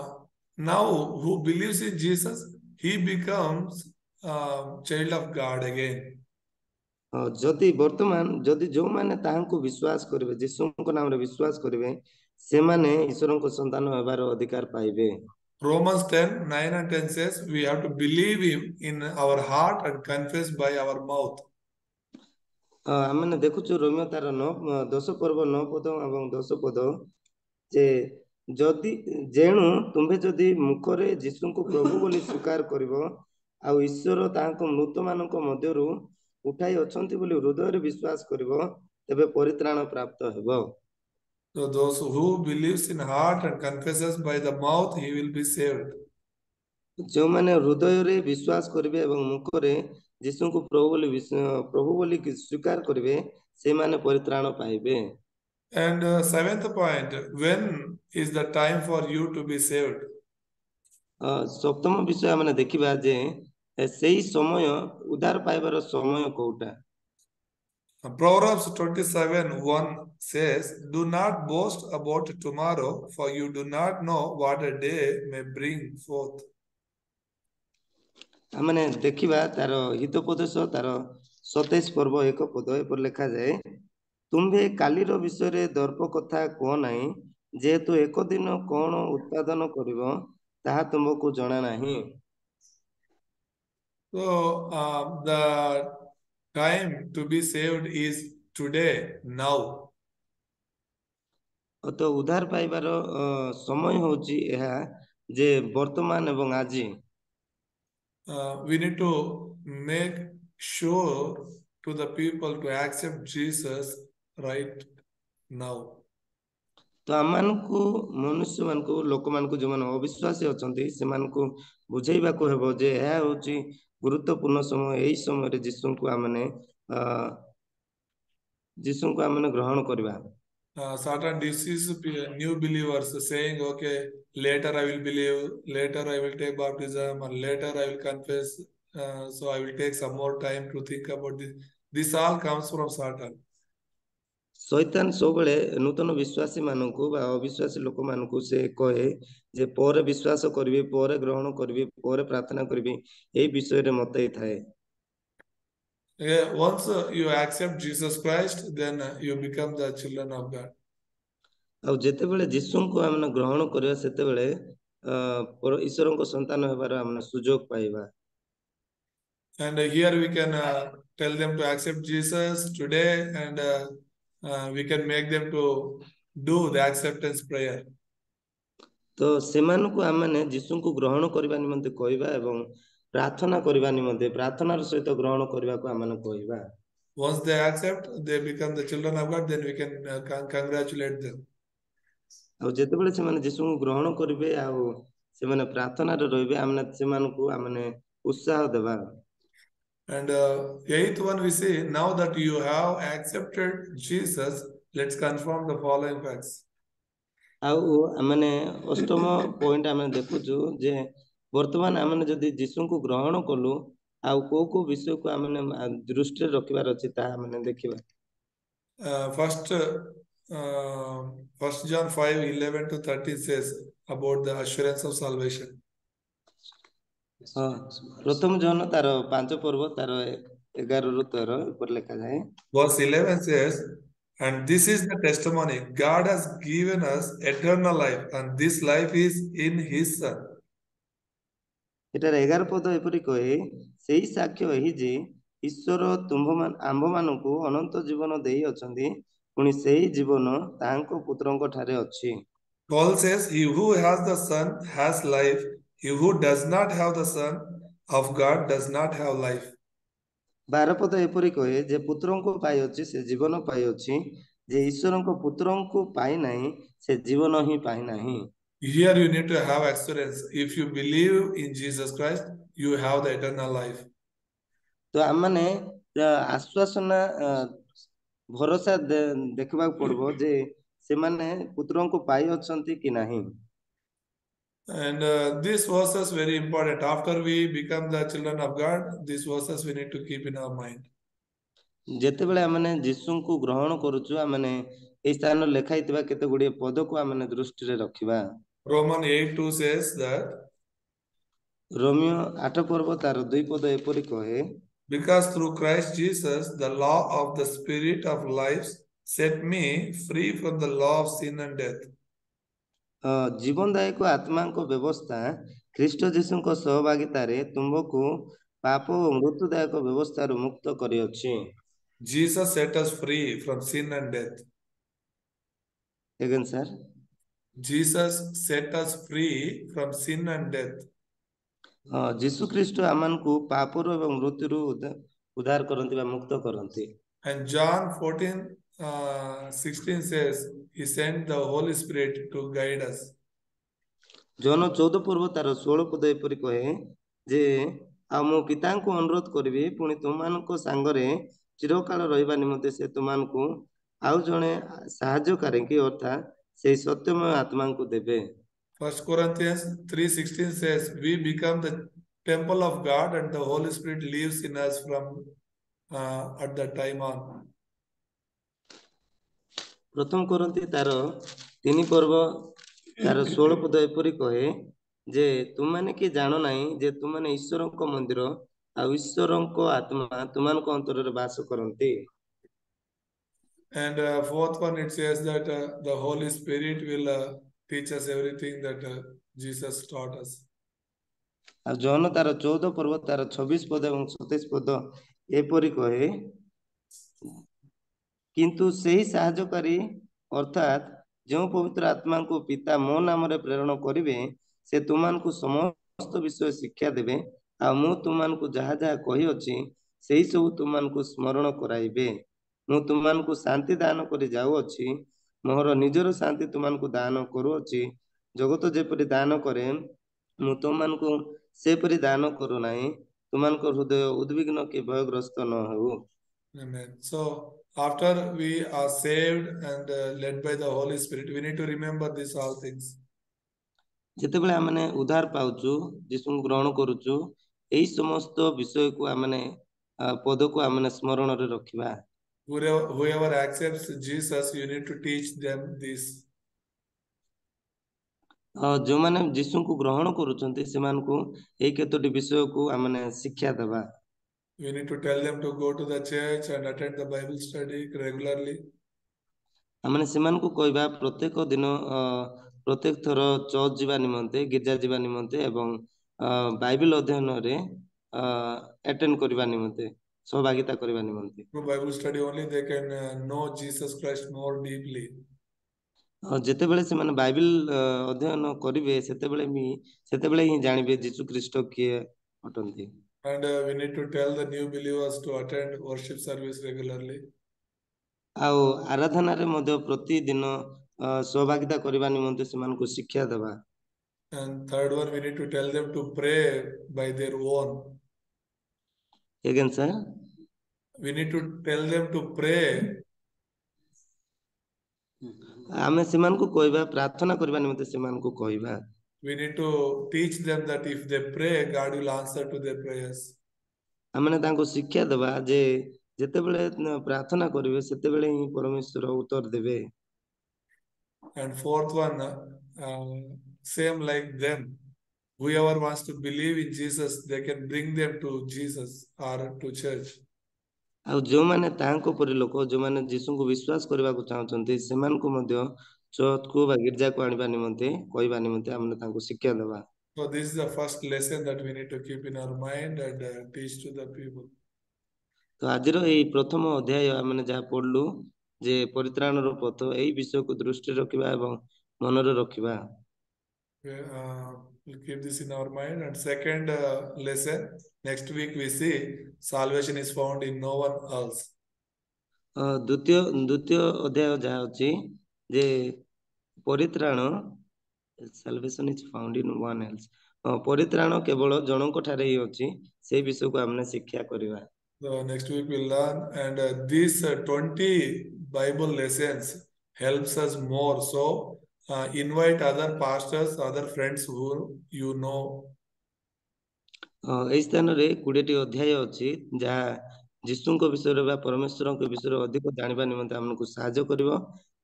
now who believes in Jesus, he becomes a child of God again. ହଁ, ଯଦି ବର୍ତ୍ତମାନ ଯଦି ଯୋଉମାନେ ତାହାଙ୍କୁ ବିଶ୍ୱାସ କରିବେ ଯୀଶୁଙ୍କ ନାମରେ ବିଶ୍ୱାସ କରିବେ ସେମାନେ ଈଶ୍ୱରଙ୍କ ସନ୍ତାନ ହେବାର ଅଧିକାର ପାଇବେ Romans 10 9 and 10 says we have to believe him in our heart and confess by our mouth. ଅ, ଆମେମାନେ ଦେଖୁଛୁ ରୋମିଓ ତାର ନଅ ଦଶ ପର୍ବ ନଅ ପଦ ଏବଂ ଦଶ ପଦ ଯେ ଯଦି ଯେଣୁ ତୁମ୍ଭେ ଯଦି ମୁଖରେ ଯୀଶୁଙ୍କୁ ପ୍ରଭୁ ବୋଲି ସ୍ୱୀକାର କରିବ ଆଉ ଈଶ୍ୱର ତାହାଙ୍କ ମୃତମାନଙ୍କ ମଧ୍ୟରୁ ଉଠାଇ ଅଛନ୍ତି ବୋଲି ହୃଦୟରେ ବିଶ୍ୱାସ କରିବ ତେବେ ପରିତ୍ରାଣ ପ୍ରାପ୍ତ ହେବ So those who believes in heart and confesses by the mouth, he will be saved. ଯେଉଁମାନେ ହୃଦୟରେ ବିଶ୍ୱାସ କରିବେ ଏବଂ ମୁଖରେ ଯୀଶୁଙ୍କୁ ପ୍ରଭୁ ବୋଲି ପ୍ରଭୁ ବୋଲି ସ୍ୱୀକାର କରିବେ ସେମାନେ ପରିତ୍ରାଣ ପାଇବେ And uh, seventh point, when is the time for you to be saved? ଅ, ସପ୍ତମ ବିଷୟ ଆମେ ଦେଖିବା ଯେ ଏ, ସେଇ ସମୟ ଉଦ୍ଧାର ପାଇବାର ସମୟ କୋଉଟା Proverbs 27 1 says, Do not boast about tomorrow, for you do not know what a day may bring forth. ଆମେ ଦେଖିବା ତାର ହିତୋପଦେଶ ତାର ସତେଇଶ ପର୍ବ ଏକ ପଦ ଏପରି ଲେଖାଯାଏ ତୁମ୍ଭେ କାଲିର ବିଷୟରେ ଦର୍ପ କଥା କୁହ ନାହିଁ ଯେହେତୁ ଏକ ଦିନ କଣ ଉତ୍ପାଦନ କରିବ ତାହା ତୁମକୁ ଜଣା ନାହିଁ So uh, the time to be saved is today, now. ତ ଉଦ୍ଧାର ପାଇବାର ଅ, ସମୟ ହଉଛି ଏହା ଯେ ବର୍ତ୍ତମାନ ଏବଂ ଆଜି Uh, we need to make sure to the people to accept Jesus right now. ତ ଆମମାନଙ୍କୁ ମନୁଷ୍ୟମାନଙ୍କୁ ଲୋକମାନଙ୍କୁ ଯେଉଁମାନେ ଅବିଶ୍ୱାସୀ ଅଛନ୍ତି ସେମାନଙ୍କୁ ବୁଝେଇବାକୁ ହେବ ଯେ ଏହା ହଉଛି ଗୁରୁତ୍ୱପୂର୍ଣ୍ଣ ସମୟ ଏଇ ସମୟରେ ଯୀଶୁଙ୍କୁ ଆମମାନେ ଅ ଯୀଶୁଙ୍କୁ ଆମମାନେ ଗ୍ରହଣ କରିବା Uh, Satan deceives pe- new believers saying, okay, later I will believe, later I will take baptism, or later I will confess. Uh, so I will take some more time to think about this. This all comes from Satan. Shaitaan ସବୁବେଳେ ନୂତନ ବିଶ୍ୱାସୀ ମାନଙ୍କୁ ବା ଅବିଶ୍ୱାସୀ ଲୋକମାନଙ୍କୁ ସେ କହେ ଯେ ପରେ ବିଶ୍ୱାସ କରିବି ପରେ ଗ୍ରହଣ କରିବି ପରେ ପ୍ରାର୍ଥନା କରିବି ଏଇ ବିଷୟରେ ମତେଇଥାଏ Yeah, once uh, you accept Jesus Christ, then uh, you become the children of God. ଆଉ ଯେତେବେଳେ ଯୀଶୁଙ୍କୁ ଆମେ ଗ୍ରହଣ କରିବା ସେତେବେଳେ ଈଶ୍ୱରଙ୍କ ସନ୍ତାନ ହେବାର ଆମେ ସୁଯୋଗ ପାଇବା And uh, here we can uh, tell them to accept Jesus today, and uh, we can make them to do the acceptance prayer. ତ ସେମାନଙ୍କୁ ଆମମାନେ ଯୀଶୁଙ୍କୁ ଗ୍ରହଣ କରିବା ନିମନ୍ତେ କହିବା ଏବଂ ପ୍ରାର୍ଥନା କରିବା ନିମନ୍ତେ ପ୍ରାର୍ଥନାର ସହିତ ଗ୍ରହଣ କରିବାକୁ ଆମମାନେ କହିବା Once they accept, they become the children of God, then we can uh, con- congratulate them. ଆଉ ଯେତେବେଳେ ସେମାନେ ଯୀଶୁଙ୍କୁ ଗ୍ରହଣ କରିବେ ଆଉ ସେମାନେ ପ୍ରାର୍ଥନାରେ ରହିବେ ଆମେ ସେମାନଙ୍କୁ ଉତ୍ସାହ ଦେବା And uh, eighth one, we see now that you have accepted Jesus, let's confirm the following facts. ଆଉ ଆମମାନେ ଅଷ୍ଟମ ପଏଣ୍ଟ ଆମେ ଦେଖୁଛୁ ଯେ ବର୍ତ୍ତମାନ ଆମେ ଯଦି ଯୀଶୁଙ୍କୁ ଗ୍ରହଣ କଲୁ ଆଉ କୋଉ କୋଉ ବିଷୟକୁ ଆମେ ଦୃଷ୍ଟିରେ ରଖିବାର ଅଛି ତାହା ଆମେ ଦେଖିବା Uh, first, uh, First John 5 11 to 13 says about the assurance of salvation. ହଁ ପ୍ରଥମ ଜନ ତାର ପାଞ୍ଚ ପର୍ବ ତାର ଏଗାରରୁ ତେର ଉପରେ ଲେଖାଯାଏ Verse 11 says, And this is the testimony God has given us eternal life, and this life is in His Son. ଏଠାରେ ଏଗାର ପଦ ଏପରି କହେ ସେଇ ସାକ୍ଷ୍ୟ ଏହି ଯେ ଈଶ୍ୱର ତୁମ୍ଭ ଆମ୍ଭମାନଙ୍କୁ ଅନନ୍ତ ଜୀବନ ଦେଇ ଅଛନ୍ତି ପୁଣି ସେହି ଜୀବନ ତାହାଙ୍କ ପୁତ୍ରଙ୍କ ଠାରେ ଅଛି Paul says, He who has the Son has life, he who does not have the Son of God does not have life. ବାର ପଦ ଏପରି କହେ ଯେ ପୁତ୍ରଙ୍କୁ ପାଇଅଛି ସେ ଜୀବନ ପାଇଅଛି ଯେ ଈଶ୍ୱରଙ୍କ ପୁତ୍ରଙ୍କୁ ପାଇନାହିଁ ସେ ଜୀବନ ହିଁ ପାଇନାହିଁ Here you need to have assurance. If you believe in Jesus Christ, you have the eternal life. ତ ଆମମାନେ ଅ, ଆଶ୍ୱାସନା ଅ, ଭରସା ଦେ- ଦେଖିବାକୁ ପଡିବ ଯେ ସେମାନେ ପୁତ୍ରଙ୍କୁ ପାଇଅଛନ୍ତି କି ନାହିଁ And uh, these verses very important. After we become the children of God, these verses we need to keep in our mind. ଯେତେବେଳେ ଆମମାନେ ଯୀଶୁଙ୍କୁ ଗ୍ରହଣ କରୁଛୁ ଆମମାନେ ଏଇ ସ୍ଥାନରେ ଲେଖା ହେଇଥିବା କେତେ ଗୁଡିଏ ପଦକୁ ଆମମାନେ ଦୃଷ୍ଟିରେ ରଖିବା Roman 8 2 says that ରୋମିଓ ଆଠ ପର୍ବ ତାର ଦୁଇ ପଦ ଏପରି କହେ because through Christ Jesus, the law of the Spirit of life set me free from the law of sin and death. ଅ, ଜୀବନଦାୟକ ଆତ୍ମାଙ୍କ ବ୍ୟବସ୍ଥା ଖ୍ରୀଷ୍ଟ ଯୀଶୁଙ୍କ ସହଭାଗିତାରେ ତୁମ୍ଭକୁ ପାପ ଓ ମୃତ୍ୟୁଦାୟକ ବ୍ୟବସ୍ଥାରୁ ମୁକ୍ତ କରିଅଛି Jesus set us free from sin and death. ଆଜ୍ଞା sir Jesus set us free from sin and death. ହଁ ଯୀଶୁ ଖ୍ରୀଷ୍ଟ ଆମମାନଙ୍କୁ ପାପରୁ ଏବଂ ମୃତ୍ୟୁରୁ ଉଦ୍ଧା- ଉଦ୍ଧାର କରନ୍ତି ବା ମୁକ୍ତ କରନ୍ତି And John 14 uh, 16 says, He sent the Holy Spirit to guide us. ଜନ ଚଉଦ ପୂର୍ବ ତାର ଷୋହଳ ପଦ ଏପରି କହେ ଯେ ଆଉ ମୁଁ ପିତାଙ୍କୁ ଅନୁରୋଧ କରିବି ପୁଣି ତୁମମାନଙ୍କ ସାଙ୍ଗରେ ଚିରକାଳ ରହିବା ନିମନ୍ତେ ସେ ତୁମମାନଙ୍କୁ ଆଉ ଜଣେ ସାହାଯ୍ୟକାରୀକି ଅର୍ଥାତ୍ ସେଇ ସତ୍ୟମୟ ଆତ୍ମାଙ୍କୁ ଦେବେ First Corinthians 3:16 says, "We become the temple of God, and the Holy Spirit lives in us from uh, at that time on." ପ୍ରଥମ କରନ୍ତି ତାର ତିନି ପର୍ବ ତାର ଷୋହଳ ପଦ ଏପରି କହେ ଯେ ତୁମମାନେ କି ଜାଣ ନାହିଁ ଯେ ତୁମମାନେ ଈଶ୍ୱରଙ୍କ ମନ୍ଦିର ଆଉ ଈଶ୍ୱରଙ୍କ ଆତ୍ମା ତୁମମାନଙ୍କ ଅନ୍ତରରେ ବାସ କରନ୍ତି And uh, fourth one, it says that uh, the Holy Spirit will uh, teach us everything that uh, Jesus taught us. ଆଉ ଜନ ତାର ଚଉଦ ପର୍ବ ତାର ଛବିଶ ପଦ ଏବଂ ସତେଇଶ ପଦ ଏପରି କହେ କିନ୍ତୁ ସେହି ସାହାଯ୍ୟକାରୀ ଅର୍ଥାତ୍ ଯେଉଁ ପବିତ୍ର ଆତ୍ମାଙ୍କୁ ପିତା ମୋ ନାମରେ ପ୍ରେରଣ କରିବେ ସେ ତୁମମାନଙ୍କୁ ସମସ୍ତ ବିଷୟ ଶିକ୍ଷା ଦେବେ ଆଉ ମୁଁ ତୁମମାନଙ୍କୁ ଯାହା ଯାହା କହିଅଛି ସେହି ସବୁ ତୁମମାନଙ୍କୁ ସ୍ମରଣ କରାଇବେ ମୁଁ ତୁମମାନଙ୍କୁ ଶାନ୍ତି ଦାନ କରି ଯାଉଅଛି ମୋର ନିଜର ଶାନ୍ତି ତୁମମାନଙ୍କୁ ଦାନ କରୁଅଛି ଜଗତ ଯେପରି ଦାନ କରେ ମୁଁ ତୁମମାନଙ୍କୁ ସେପରି ଦାନ କରୁନାହିଁ ତୁମମାନଙ୍କ ହୃଦୟ ଉଦ୍ବିଗ୍ନ କି ଭୟଗ୍ରସ୍ତ ନ ହେଉ Amen. So after we are saved and uh, led by the Holy Spirit, we need to remember these all things. ଯେତେବେଳେ ଆମେ ଉଦ୍ଧାର ପାଉଛୁ ଯୀଶୁଙ୍କୁ ଗ୍ରହଣ କରୁଛୁ ଏଇ ସମସ୍ତ ବିଷୟକୁ ଆମେ ପଦକୁ ଆମେ ସ୍ମରଣରେ ରଖିବା Whoever, whoever accepts Jesus, you need to teach them this. ଅ, ଯୋଉମାନେ ଯୀଶୁଙ୍କୁ ଗ୍ରହଣ କରୁଛନ୍ତି ସେମାନଙ୍କୁ ଏଇ କେତୋଟି ବିଷୟକୁ ଆମେ ଶିକ୍ଷା ଦେବା We need to tell them to go to the church and attend the Bible study regularly. ଆମେ ସେମାନଙ୍କୁ କହିବା ପ୍ରତ୍ୟେକ ଦିନ ଅ, ପ୍ରତ୍ୟେକ ଥର ଚର୍ଚ୍ଚ ଯିବା ନିମନ୍ତେ ଗିର୍ଜା ଯିବା ନିମନ୍ତେ ଏବଂ ଅ, ବାଇବେଲ ଅଧ୍ୟୟନରେ ଆଟେଣ୍ଡ କରିବା ନିମନ୍ତେ ସହଭାଗିତା କରିବା ନିମନ୍ତେ Through Bible study only, they can uh, know Jesus Christ more deeply. ଅ, ଯେତେବେଳେ ସେମାନେ ବାଇବେଲ ଅ, ଅଧ୍ୟୟନ କରିବେ ସେତେବେଳେ ବି ସେତେବେଳେ ହିଁ ଜାଣିବେ ଯୀଶୁ ଖ୍ରୀଷ୍ଟ କିଏ ଅଟନ୍ତି And uh, we need to tell the new believers to attend worship service regularly. ଆଉ ଆରାଧନାରେ ମଧ୍ୟ ପ୍ରତିଦିନ ଅ, ସହଭାଗିତା କରିବା ନିମନ୍ତେ ସେମାନଙ୍କୁ ଶିକ୍ଷା ଦେବା And third one, we need to tell them to pray by their own. ଆଜ୍ଞା sir We need to tell them to pray ଆମେ ସେମାନଙ୍କୁ କହିବା ପ୍ରାର୍ଥନା କରିବା ନିମନ୍ତେ ସେମାନଙ୍କୁ କହିବା We need to teach them that if they pray, God will answer to their prayers. ଆମେ ତାଙ୍କୁ ଶିକ୍ଷା ଦେବା ଯେ ଯେତେବେଳେ ନ- ପ୍ରାର୍ଥନା କରିବେ ସେତେବେଳେ ହିଁ ପରମେଶ୍ୱର ଉତ୍ତର ଦେବେ And fourth one, uh, same like them. Whoever wants to believe in Jesus, they can bring them to Jesus or to church. ଆଉ ଯୋଉମାନେ ତାଙ୍କ ପରି ଲୋକ ଯୋଉମାନେ ଯୀଶୁଙ୍କୁ ବିଶ୍ୱାସ କରିବାକୁ ଚାହୁଁଛନ୍ତି ସେମାନଙ୍କୁ ମଧ୍ୟ ଚର୍ଚ୍ଚକୁ ବା ଗିର୍ଜାକୁ ଆଣିବା ନିମନ୍ତେ କହିବା ନିମନ୍ତେ ଆମେ ତାଙ୍କୁ ଶିକ୍ଷା ଦେବା So this is the first lesson that we need to keep in our mind and uh, teach to the people. ତ ଆଜିର ଏଇ ପ୍ରଥମ ଅଧ୍ୟାୟ ଆମେ ଯାହା ପଢିଲୁ ଯେ ପରିତ୍ରାଣର ପଥ ଏଇ ବିଷୟକୁ ଦୃଷ୍ଟିରେ ରଖିବା ଏବଂ ମନରେ ରଖିବା We, uh, we'll keep this in our mind. And second uh, lesson, next week we see salvation is found in no one else. ଅ, ଦ୍ଵିତୀୟ ଦ୍ଵିତୀୟ ଅଧ୍ୟାୟ ଯାହା ଅଛି ଯେ ପରିତ୍ରାଣ salvation is found in one else ଅ, ପରିତ୍ରାଣ କେବଳ ଜଣଙ୍କ ଠାରେ ହିଁ ଅଛି ସେଇ ବିଷୟକୁ ଆମେ ଶିକ୍ଷା କରିବା So next week we'll learn, and uh, these uh, 20 Bible lessons helps us more. So uh, invite other pastors, other friends who you know. ଏଇ ସ୍ଥାନରେ କୋଡିଏଟି ଅଧ୍ୟାୟ ଅଛି ଯାହା ଯୀଶୁଙ୍କ ବିଷୟରେ ବା ପରମେଶ୍ୱରଙ୍କ ବିଷୟରେ ଅଧିକ ଜାଣିବା ନିମନ୍ତେ ଆମକୁ ସାହାଯ୍ୟ କରିବ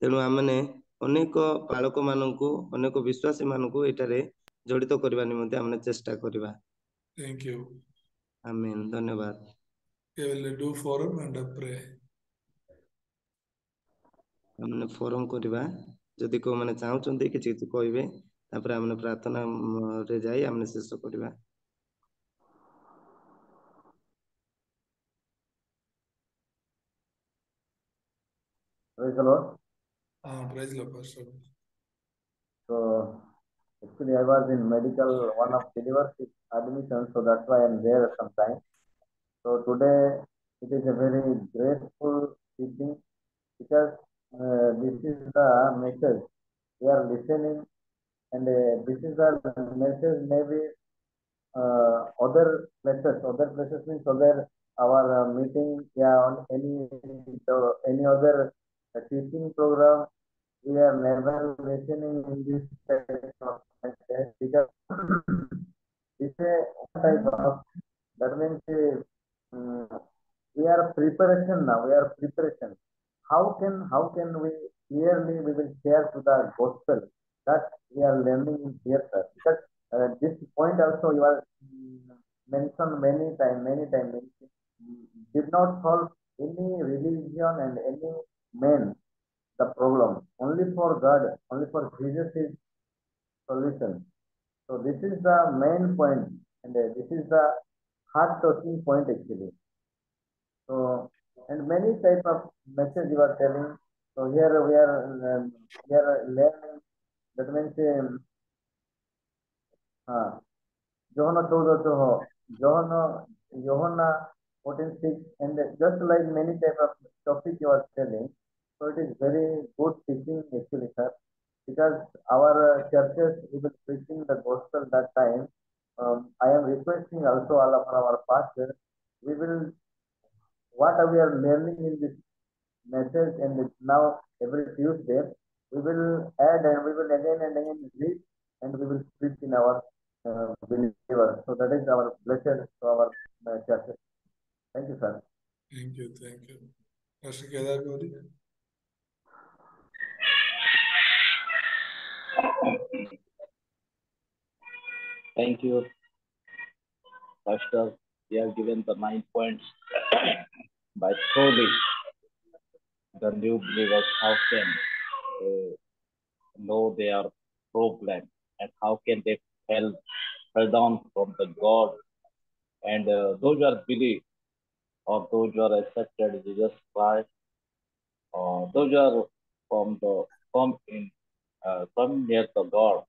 ତେଣୁ ଆମେ ଅନେକ ପାଳକ ମାନଙ୍କୁ ଅନେକ ବିଶ୍ୱାସୀ ମାନଙ୍କୁ ଏଠାରେ ଜଡ଼ିତ କରିବା ନିମନ୍ତେ ଆମେ ଚେଷ୍ଟା କରିବା Thank you. ଆମିନ୍ ଧନ୍ୟବାଦ We will do forum and pray. ଆମେ ଫୋରମ କରିବା ଯଦି କୋଉମାନେ ଚାହୁଁଛନ୍ତି କିଛି କିଛି କହିବେ ତାପରେ ଆମେ ପ୍ରାର୍ଥନା ମ, ରେ ଯାଇ ଆମେ ଶେଷ କରିବା Praise the Lord. Uh, praise Lord. So actually I was in medical one of university admissions, so that's why I'm there sometimes. So today it is a very grateful teaching because uh, this is the message we are listening and uh, this is the message maybe uh, other places, other places means other our uh, meeting, yeah, on any any other uh, teaching program, we are never listening in this type of because is a type of that means mm, we are preparation now. We are preparation. How can how can we clearly we will share to the gospel that we are learning in here, sir? Because uh, this point also you are mentioned many time, many time. Did not solve any religion and any man the problem. Only for God, only for Jesus is solution. So this is the main point and uh, this is the heart-touching point actually. So, and many type of message you are telling. So here we are, um, we are learning, that means, um, ah, Johanna 14 Johanna, Johanna 14, 6, and just like many type of topic you are telling, so it is very good teaching actually, sir. Because our uh, churches will preaching the gospel that time. Um, I am requesting also all of our pastors. We will what we are learning in this message and now every Tuesday, we will add and we will again and again read and we will preach in our uh, believers. So that is our blessed to our uh, church. Thank you, sir. Thank you, thank you. Pastor Kedar Thank you, Pastor. You have given the nine points by truly the new believers how can uh, know their problem? And how can they fell, fell down from the God? And uh, those who are believe or those who are accepted Jesus Christ or those who are from the come in uh, come near the God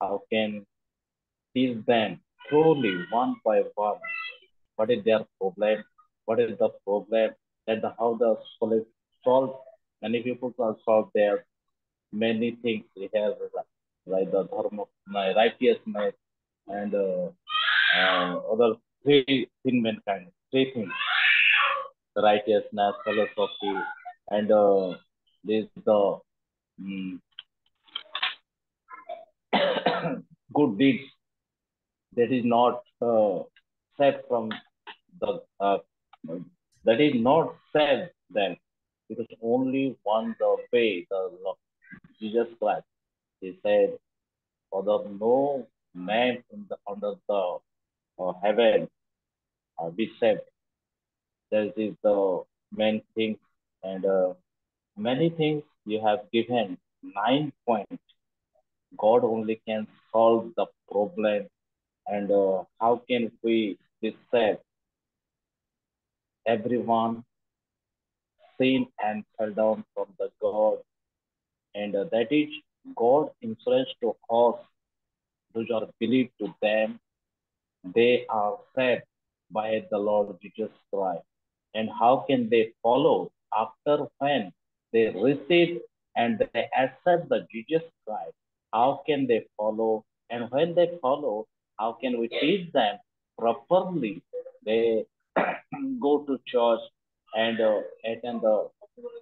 how can these them truly one by one what is their problem, what is the problem, and how the solve, solve. Many people can solve their many things we have like the dharma, righteousness, and uh, uh, other three in mankind, three things: the righteousness, philosophy, and uh, this the mm, good deeds that is not uh, saved from the uh, that is not saved them because only one the way the Lord Jesus Christ he said for the no man in the under the uh, heaven uh, be saved that is the main thing and uh, many things you have given nine points God only can solve the problem and uh, how can we be saved? Everyone sinned and fell down from the God, and uh, that is God influence to us. Those are believed to them, they are saved by the Lord Jesus Christ. And how can they follow after when they receive and they accept the Jesus Christ? How can they follow? And when they follow, how can we teach them properly? They go to church and uh, attend the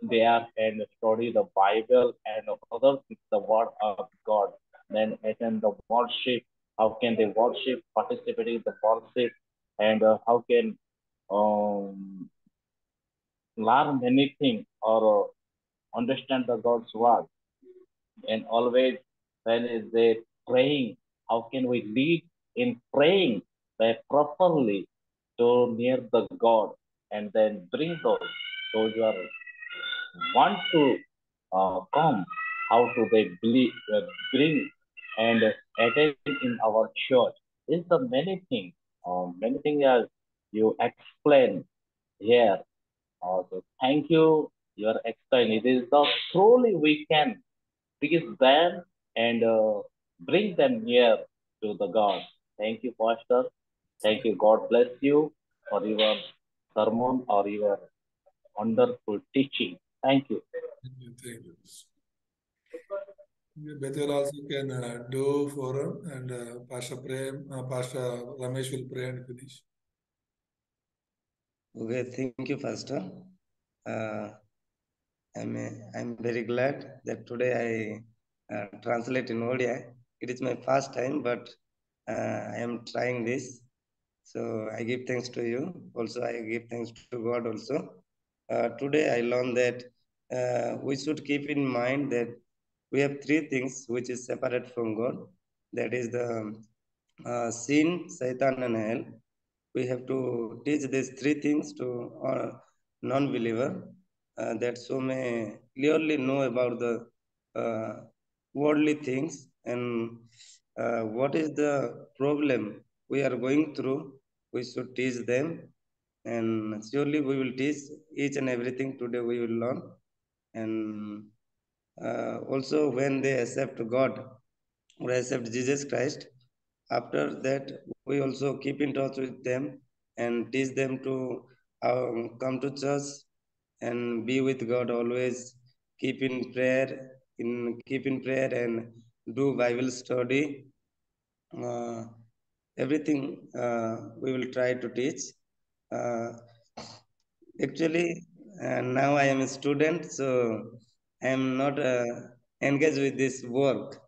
there and study the Bible and other the word of God. Then attend the worship. How can they worship, participating in the worship, and uh, how can um, learn anything or uh, understand the God's word? and always when is they praying, how can we lead in praying by properly to near the God and then bring those those who are want to uh, come, how to they believe, uh, bring and attend in our church. Is the many things, um, many things as you explain here. Uh, so thank you. Your explain. It is the truly we can because them and uh, bring them near to the God. Thank you, Pastor. Thank you. God bless you for your sermon or your wonderful teaching. Thank you. Thank you. Thank you. Yeah, Bethel also can uh, do forum and uh, Pastor Prem, uh, Pastor Ramesh will pray and finish. Okay, thank you, Pastor. Uh, I'm, I'm very glad that today I uh, translate in Odia. It is my first time, but uh, I am trying this. So I give thanks to you. Also, I give thanks to God also. Uh, today I learned that we should keep in mind that we have three things which is separate from God. That is the uh, sin, Satan, and hell. We have to teach these three things to our non-believer uh, that so may clearly know about the uh, worldly things and uh, what is the problem we are going through. We should teach them, and surely we will teach each and everything today. We will learn, and uh, also when they accept God or accept Jesus Christ, after that we also keep in touch with them and teach them to um, come to church and be with God always. Keep in prayer, in keep in prayer and do Bible study. Uh, everything uh, we will try to teach. Uh, actually, uh, now I am a student, so I am not uh, engaged with this work.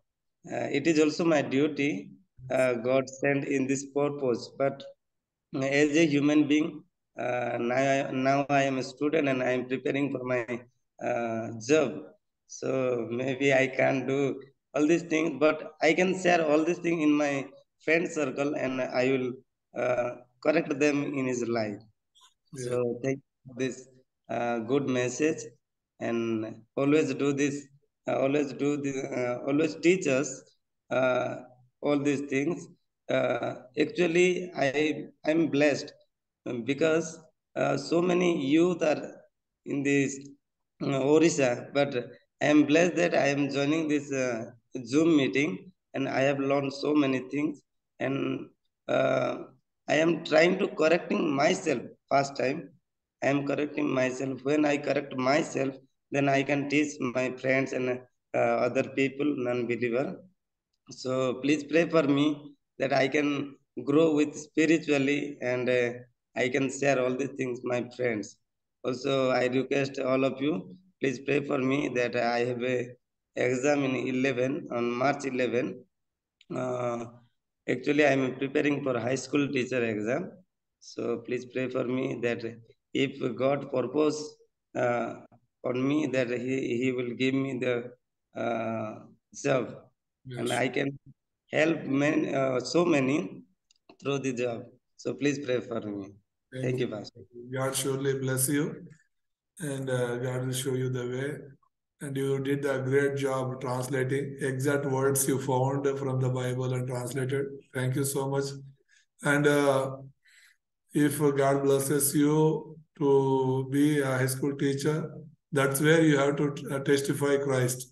Uh, it is also my duty. God sent in this purpose, but as a human being, now, I, now I am a student and I am preparing for my job. So maybe I can't do all these things, but I can share all these things in my friend circle and I will uh, correct them in his life. Yeah. So thank you for this uh, good message and always do this, uh, always do this, uh, always teach us uh, all these things. Uh, actually, I I'm blessed um, because uh, so many youth are in this uh, Orissa, but I am blessed that I am joining this uh, Zoom meeting and I have learned so many things and uh, I am trying to correcting myself first time. I am correcting myself. When I correct myself, then I can teach my friends and uh, other people, non-believer. So please pray for me that I can grow with spiritually and uh, I can share all these things, my friends. Also, I request all of you, please pray for me that I have a exam in 11 on March 11. Uh, actually, I am preparing for high school teacher exam. So please pray for me that if God purpose uh, on me that he, he will give me the uh, job and I can help many, uh, so many through the job. So please pray for me. Thank you, Pastor. God surely bless you and uh, God will show you the way. And you did a great job translating exact words you found from the Bible and translated. Thank you so much. And uh, if God blesses you to be a high school teacher, that's where you have to uh, testify Christ.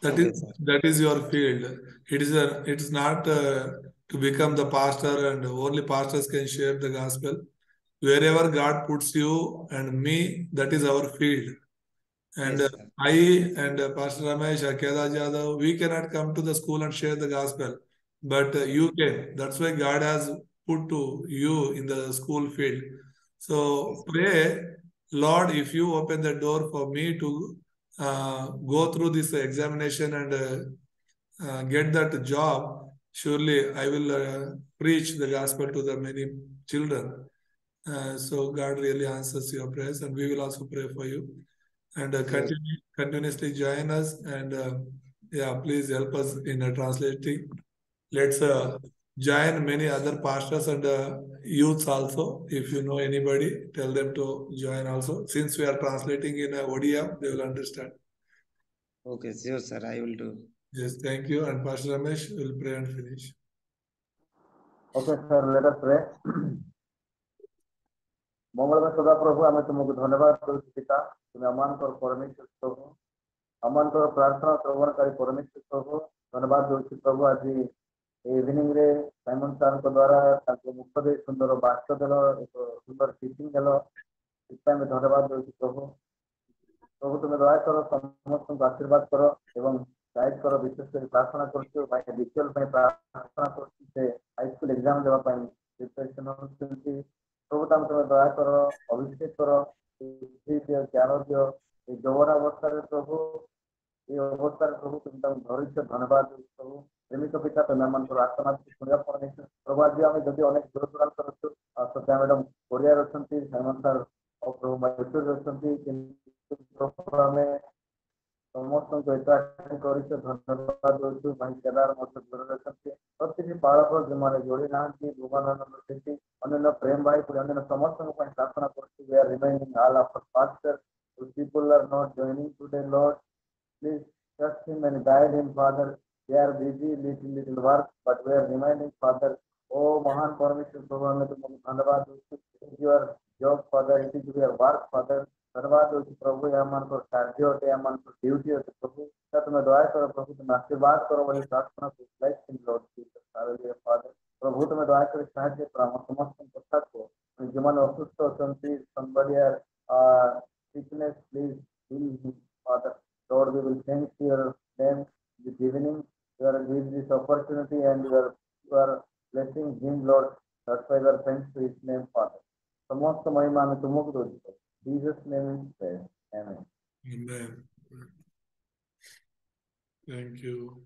That is that is your field. It is a it is not uh, to become the pastor and only pastors can share the gospel. Wherever God puts you and me, that is our field. And Yes, uh. I and uh, Pastor Ramesh, Akeda Jadhav, we cannot come to the school and share the gospel, but uh, you can. That's why God has put to you in the school field. So pray, Lord, if you open the door for me to uh, go through this examination and uh, uh, get that job, surely I will uh, preach the gospel to the many children. Uh, so God really answers your prayers, and we will also pray for you. and uh, continue, continuously join us and uh, yeah, please help us in uh, translating. Let's uh, join many other pastors and uh, youths also. If you know anybody, tell them to join also. Since we are translating in uh, Odia, they will understand. Okay, sure, sir. I will do. Yes, thank you. And Pastor Ramesh will pray and finish. Okay, sir, let us pray. ମଙ୍ଗଳମୟ ସଦା ପ୍ରଭୁ ଆମେ ତୁମକୁ ଧନ୍ୟବାଦ ଦେଉଛୁ ପିତା ତୁମେ ଆମମାନଙ୍କର ପରମେଶ୍ୱର ପ୍ରଭୁ ଆମମାନଙ୍କର ପ୍ରାର୍ଥନା ଶ୍ରବଣକାରୀ ପରମେଶ୍ୱର ପ୍ରଭୁ ଧନ୍ୟବାଦ ଦେଉଛୁ ପ୍ରଭୁ ଆଜି ଇଭିନିଂରେ ସାଇମନ ସାର୍ଙ୍କ ଦ୍ୱାରା ତାଙ୍କ ମୁଖ ଦେଇ ସୁନ୍ଦର ବାକ୍ୟ ଦେଲ ଏକ ସୁନ୍ଦର ଟିଚିଂ ଦେଲ ସେଥିପାଇଁ ଆମେ ଧନ୍ୟବାଦ ଦେଉଛୁ ପ୍ରଭୁ ପ୍ରଭୁ ତୁମେ ଦୟା କର ସମସ୍ତଙ୍କୁ ଆଶୀର୍ବାଦ କର ଏବଂ ଗାଇଡ୍ କର ବିଶେଷ କରି ପ୍ରାର୍ଥନା କରୁଛୁ ଭାଇ ବିକଲ ପାଇଁ ପ୍ରାର୍ଥନା କରୁଛୁ ସେ ହାଇସ୍କୁଲ ଏକ୍ଜାମ ଦେବା ପାଇଁ ପ୍ରିପାରେସନ ହେଉଛନ୍ତି ପ୍ରଭୁ ତାଙ୍କୁ ତୁମେ ଦୟା କର ଅଭିଷେକ କର ବୁଦ୍ଧି ଦିଅ ଜ୍ଞାନ ଦିଅ এই ଯୌବନ ଅବସ୍ଥାରେ ପ୍ରଭୁ এই ଅବସ୍ଥାରେ ପ୍ରଭୁ ତୁମେ ତାଙ୍କୁ ଧରିଛ ଧନ୍ୟବାଦ ଦେଉଛୁ ପ୍ରଭୁ ପ୍ରେମିକ ପିତା ତୁମେ ଆମମାନଙ୍କର ଆତ୍ମା ଶୁଣିବା ପରମେଶ୍ୱର ପ୍ରଭୁ ଆଜି ଆମେ ଯଦି ଅନେକ ଦୂର ଦୂରାନ୍ତର ଅଛୁ ସତ୍ୟା ମ୍ୟାଡାମ କୋରିଆରେ ଅଛନ୍ତି ସାଇମନ ସାର୍ ଆଉ ପ୍ରଭୁ ମହେଶ୍ୱରରେ ଅଛନ୍ତି କିନ୍ତୁ ପ୍ରଭୁ ଆମେ ସମସ୍ତଙ୍କୁ ଏକାଠି କରିଛ ଧନ୍ୟବାଦ ଦେଉଛୁ ଭାଇଚାରାର ମତ ଦୂରଦର୍ଶନକୁ ପ୍ରତିଟି ବାଳକ ଯେଉଁମାନେ ଯୋଡ଼ି ନାହାନ୍ତି ଭୁବନାନନ୍ଦ ସେଠି ଅନ୍ୟାନ୍ୟ ପ୍ରେମ ଭାଇ ପୁଣି ଅନ୍ୟାନ୍ୟ ସମସ୍ତଙ୍କ ପାଇଁ ପ୍ରାର୍ଥନା କରୁଛୁ we are remaining all of pastor people are not joining today Lord please trust him and guide him, Father. They are busy, little, little work, but we are reminding, Father, oh, Mahan Parmeshwar Prabhu, I thank you your job, Father. It is your work, Father. తర్వాత వచ్చి ప్రభు ఏమనుకో సర్జీ ఒకటి ఏమనుకో duty ఒకటి ప్రభు గత ద్వారా కరో ప్రభు తమ ఆశీర్వాద కరో వాళ్ళు ప్రార్థన life in Lord hallelujah father ప్రభు తమ ద్వారా కరో సహాయ ప్రామ సమస్తం పుస్తకు జీవన అసుస్థ అవుతుంది somebody are sickness please heal him father Lord we will thanks your name this evening your give this opportunity and your your blessing him Lord that's why your thanks to his name father సమస్త మహిమను తుమ్మకు దోచుకోండి Jesus' name we pray. Amen. Amen. Thank you.